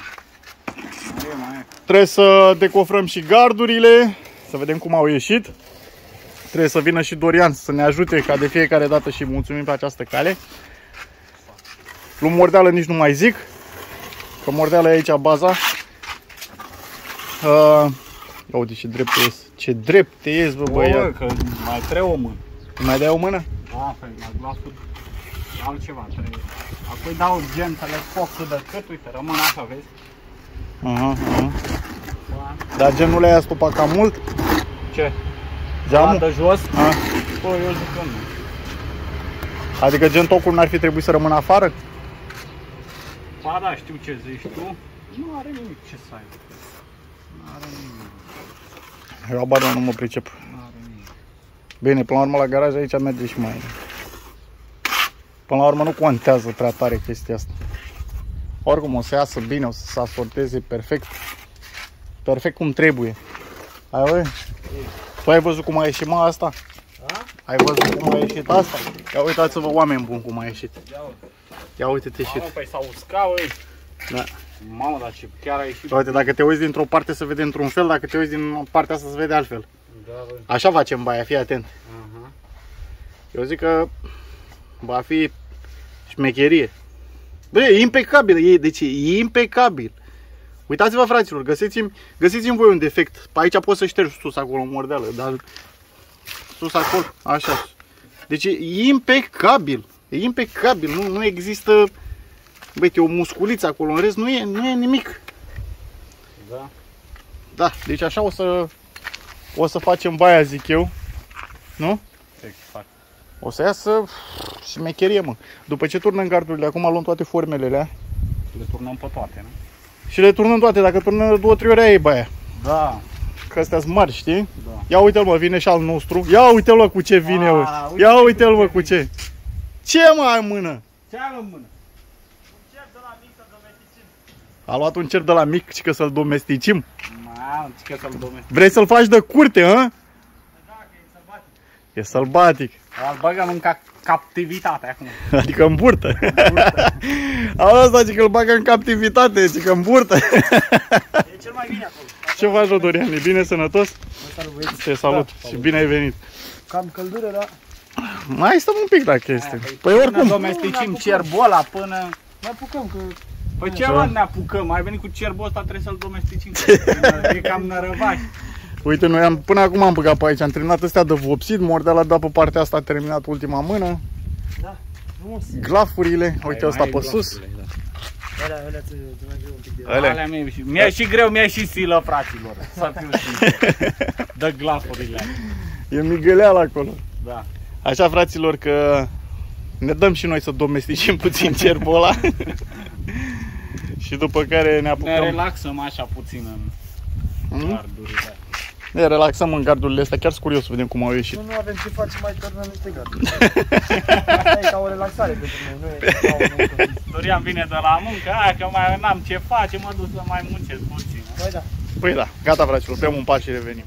Mai e, mai e. Trebuie să decofrăm și gardurile, să vedem cum au ieșit. Trebuie să vină și Dorian să ne ajute ca de fiecare dată și mulțumim pe această cale. Lui Mordeală nici nu mai zic, că Mordeală e aici baza. Uh, ia uite ce drept ies, ce drept ies, bă Bă, băiat. că mai trebuie o mână. Mai dai o mână? Da, fel, la glasul altceva trebuie. Apoi dau gentele foc de cât, uite, rămân așa, vezi? Aha, aha. Dar genul ăla i-a stupat cam mult? Ce? Geamul? de jos? A, Bă, eu zic că nu. adică gen tocul n-ar fi trebuit să rămână afară? Ba da, știu ce zici tu. Nu are nimic ce să aibă. Nu are nimic, Eu abar nu mă pricep. nu are nimic. Bine, până la urmă la garaj aici merge și mai... Până la urmă nu contează prea tare chestia asta. Oricum o să iasă bine, o să se asorteze perfect. Perfect cum trebuie. Ai bă? Tu ai văzut cum a ieșit mă asta? Da? Ai văzut cum a ieșit asta? Ia uitați-vă oameni buni cum a ieșit. Ia uite. Ia uite-te și Mamă, păi s-au uscat, băi. Da. Mamă, dar ce chiar a ieșit. Uite, dacă te uiți dintr-o parte se vede într-un fel, dacă te uiți din partea asta se vede altfel. Da, băi. Așa facem baia, fii atent. Aha. Eu zic că va fi șmecherie. Bă, e impecabil, e, deci e impecabil. Uitați-vă, fraților, găsiți-mi, găsiți-mi voi un defect. Pe aici poți să ștergi sus acolo în mordeală, dar sus acolo, așa. Deci e impecabil, e impecabil, nu, nu există, băi, e o musculiță acolo, în rest nu e, nu e nimic. Da. Da, deci așa o să, o să facem baia, zic eu, nu? Exact. O să iasă și șmecherie, mă. După ce turnăm gardurile, acum luăm toate formele alea Le turnăm pe toate, nu? și le turnăm toate. Dacă turnăm de două, trei ori, aia e baia. Da. Că astea sunt mari, știi? Da. Ia uite-l, mă, vine și al nostru. Ia uite-l, mă, cu ce vine, A, mă. uite Ia ce uite-l, mă, vine. cu ce. Ce mai ai în mână? Ce am în mână? A luat un cer de la mic și că să-l domesticim. Mamă, ce că să-l domnesc. Vrei să-l faci de curte, hă? E sălbatic. Îl băgăm în ca- captivitate acum. Adică în burtă. Auzi asta, zic că îl bagă în captivitate, zic că în burtă. E cel mai bine acolo. Ce faci, Dorian? E bine, sănătos? Salut, băieți. Te salut și bine ai venit. Cam căldură, dar Mai stăm un pic la chestie. Păi Până oricum, domesticim cerbul ăla până... ne apucăm că Păi ce mă ne apucăm? Ai venit cu cerbul ăsta, trebuie să-l domesticim. e cam nărăvaș. uite, noi am, până acum am băgat pe aici, am terminat astea de vopsit, mordeala da pe partea asta a terminat ultima mână, frumos. glafurile, uite Mai ăsta ai pe sus. glosurile, da. Alea, alea ți ți mai greu un pic de Alea. Alea mi-e și, mi-e și greu, mi-e și silă, fraților. Să fiu sincer. Dă glafurile. E migăleala acolo. Da. Așa, fraților, că ne dăm și noi să domesticim puțin cerbul ăla. și după care ne Ne apucăm, relaxăm așa puțin în Hmm? gardurile. ne relaxăm în gardurile astea. Chiar sunt curios să vedem cum au ieșit. Nu, nu avem ce face, mai turnăm niște garduri. Asta e ca o relaxare pentru noi, nu e ca o muncă. Dorian vine de la muncă, aia că mai n-am ce face, mă duc să mai muncesc puțin. Păi da. Păi da, gata, fraților, bem un pas și revenim.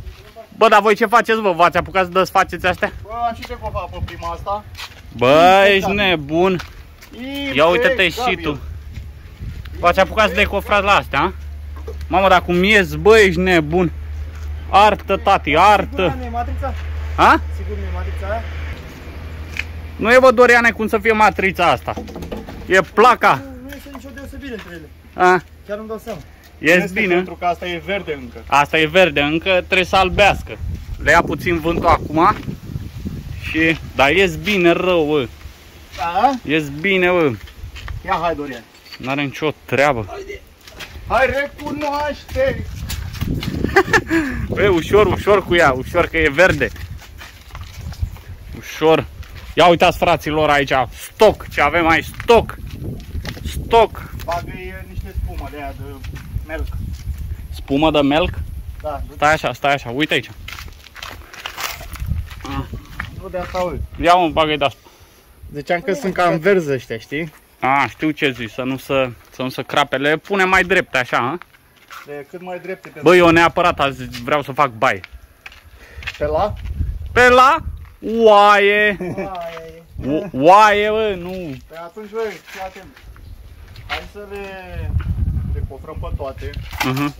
Bă, dar voi ce faceți, bă? V-ați apucat să desfaceți astea? Bă, am și decofat pe prima asta. Bă, ești nebun. Ia uite-te și Impecabil. tu. V-ați apucat să decofrați la astea, a? Mamă, dar cum ies, bă, ești nebun. Artă, tati, Sigur artă. nu e matrița? A? Sigur nu e matrița aia? Nu e, bă, Doriane, cum să fie matrița asta. E placa. Nu, nu este nicio deosebire între ele. A? Chiar nu-mi dau seama. Ies Este bine. Pentru că asta e verde încă. Asta e verde, încă trebuie să albească. Le ia puțin vântul acum. Și, dar ies bine rău, bă. Da? Ies bine, bă. Ia hai, Dorian. N-are nicio treabă. Hai, recunoaște! Bă, ușor, ușor cu ea, ușor că e verde. Ușor. Ia uitați fraților aici, stoc, ce avem aici, stoc. Stoc. Bagă-i niște spumă de aia de melc. Spumă de melc. Da, Stai așa, stai așa, uite aici. nu de asta, ui. Ia un bagă de asta. Ziceam că sunt cam verzi ăștia, știi? A, știu ce zici, să nu să, să nu să crapele. Pune mai drept așa, a? De cât mai drepte pe, Bă, eu neapărat azi vreau să fac baie. pe la. Pe la oaie. Aia e. O- Oaie, bă, nu. Pe atunci, băi, fii atent. Hai să le, le cofrăm pe toate Uh-huh.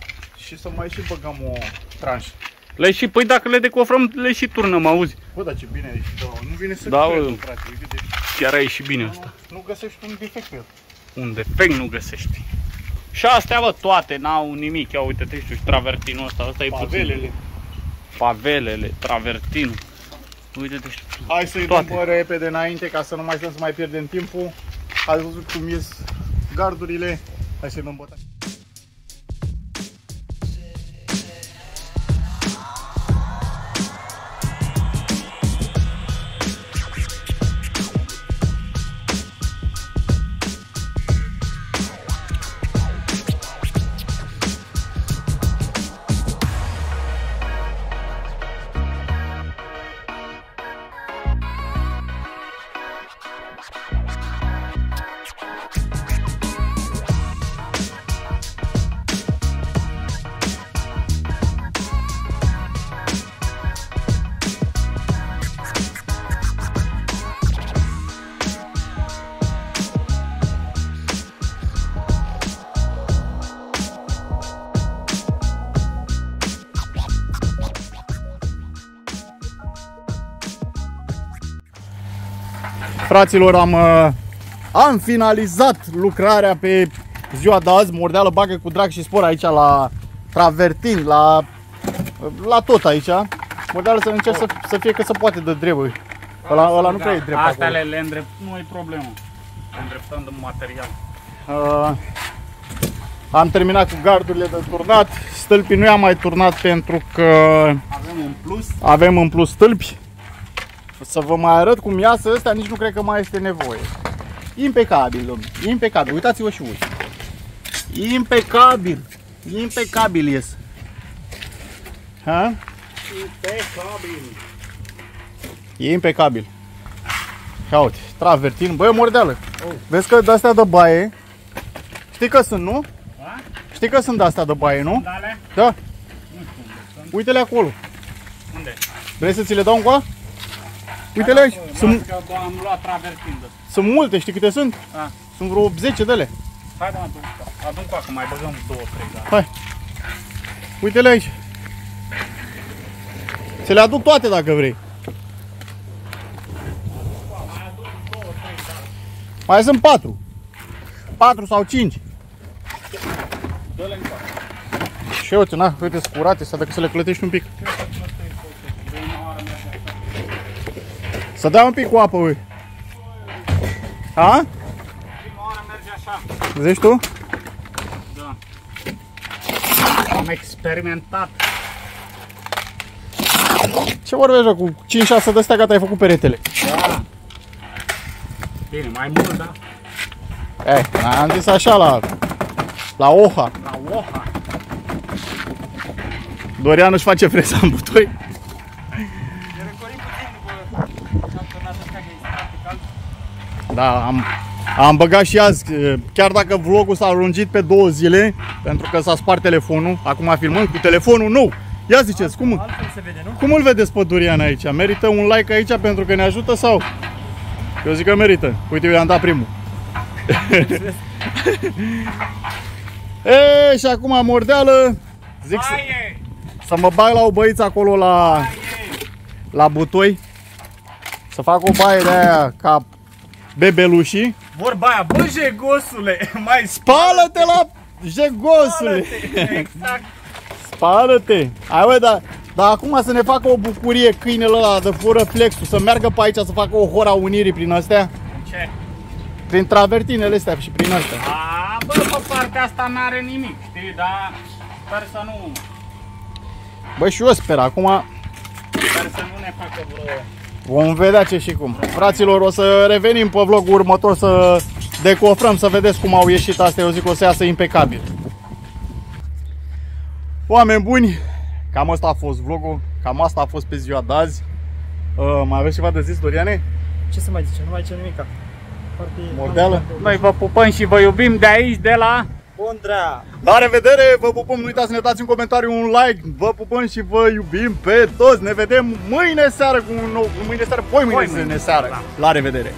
și să mai și băgăm o tranșă. Le și, păi dacă le decofrăm, le și turnăm, auzi? Bă, dar ce bine a ieșit, da, nu vine să Da, cred, bă. frate, uite, deci Chiar a ieșit bine asta. nu, nu găsești un defect pe el. Un defect nu găsești. Și astea, bă, toate, n-au nimic. Ia uite-te, știu, și travertinul ăsta, ăsta e puțin. Pavelele. Pavelele, travertinul. Uite-te, știu. Hai să-i dăm Toate. bă, repede înainte ca să nu mai stăm să mai pierdem timpul. Ați văzut cum ies gardurile. Hai să-i dăm Fraților, am, uh, am finalizat lucrarea pe ziua de azi. Mordeală bagă cu drag și spor aici la travertin, la, la tot aici. Mordeală să încerc să, să fie că se poate de drept. Ăla, ăla nu prea e drept Astea acolo. le, le îndrept, nu e problemă. Le îndreptăm de material. Uh, am terminat cu gardurile de turnat. Stâlpii nu i-am mai turnat pentru că Avem un plus. avem în plus stâlpi. Să vă mai arăt cum iasă ăsta, nici nu cred că mai este nevoie. Impecabil, domnule. Impecabil. Uitați-vă și voi. Impecabil. Impecabil ies. Ha? Impecabil. E impecabil. Ia uite, travertin. Băi, mordeală. Vezi că de-astea de baie, știi că sunt, nu? Da? Știi că sunt de-astea de baie, nu? Dale? Da. Nu știu unde sunt. Uite-le acolo. Unde? Vrei să ți le dau încoa? Uite-le aici. Las Sunt, că bă, am luat travertin de sunt multe, știi câte sunt? Da. Sunt vreo 10 de ele. Hai mă, aduc. Aduc cu acum, mai băgăm două, trei, da. Uite-le aici. Ți le aduc toate dacă vrei. Mai sunt 4. 4 sau 5. Dă-le în coace. Și uite, na, uite, scurate, să dacă să le clătești un pic. Să dai un pic cu apă, ui. A? Prima oară merge așa. Zici tu? Da. Am experimentat. Ce vorbești, bă, cu 5-6 de astea gata, ai făcut peretele. Da. Bine, mai mult, da? Eh, am zis așa la, la Oha. La Oha. Dorian își face freza în butoi. Da, am, am băgat și azi, chiar dacă vlogul s-a lungit pe două zile, pentru că s-a spart telefonul, acum filmăm cu telefonul nou. Ia ziceți, cum, Altfel se vede, nu? cum îl vedeți pe Dorian aici? Merită un like aici pentru că ne ajută sau? Eu zic că merită. Uite, eu i-am dat primul. e, și acum mordeală. Zic să, Baie! să mă bag la o băiță acolo la, la butoi. Să fac o baie de aia ca bebelușii. Vorba aia, bă, jegosule, mai Spală-te la jegosule! Exact. Spală-te! Hai bă, dar dar acum să ne facă o bucurie câinele ăla de fură flexul, să meargă pe aici să facă o hora unirii prin astea, Ce? prin travertinele astea și prin astea. A, bă, pe partea asta n-are nimic, știi, dar sper să nu, Bă, și eu sper, acum sper să nu ne facă vreo... vom vedea ce și cum. Fraților, o să revenim pe vlogul următor să decofrăm, să vedeți cum au ieșit astea, eu zic că o să iasă impecabil. Oameni buni, cam asta a fost vlogul, cam asta a fost pe ziua de azi. Uh, mai aveți ceva de zis, Doriane? Ce să mai zice? Nu mai zice nimica. foarte... Mordeală? Noi vă pupăm și vă iubim de aici, de la... Bondrea! La revedere, vă pupăm, nu uitați să ne dați în comentariu un like, vă pupăm și vă iubim pe toți. Ne vedem mâine seară cu un nou, mâine seară, poi mâine, Poi mâine mâine, seară. da. La revedere!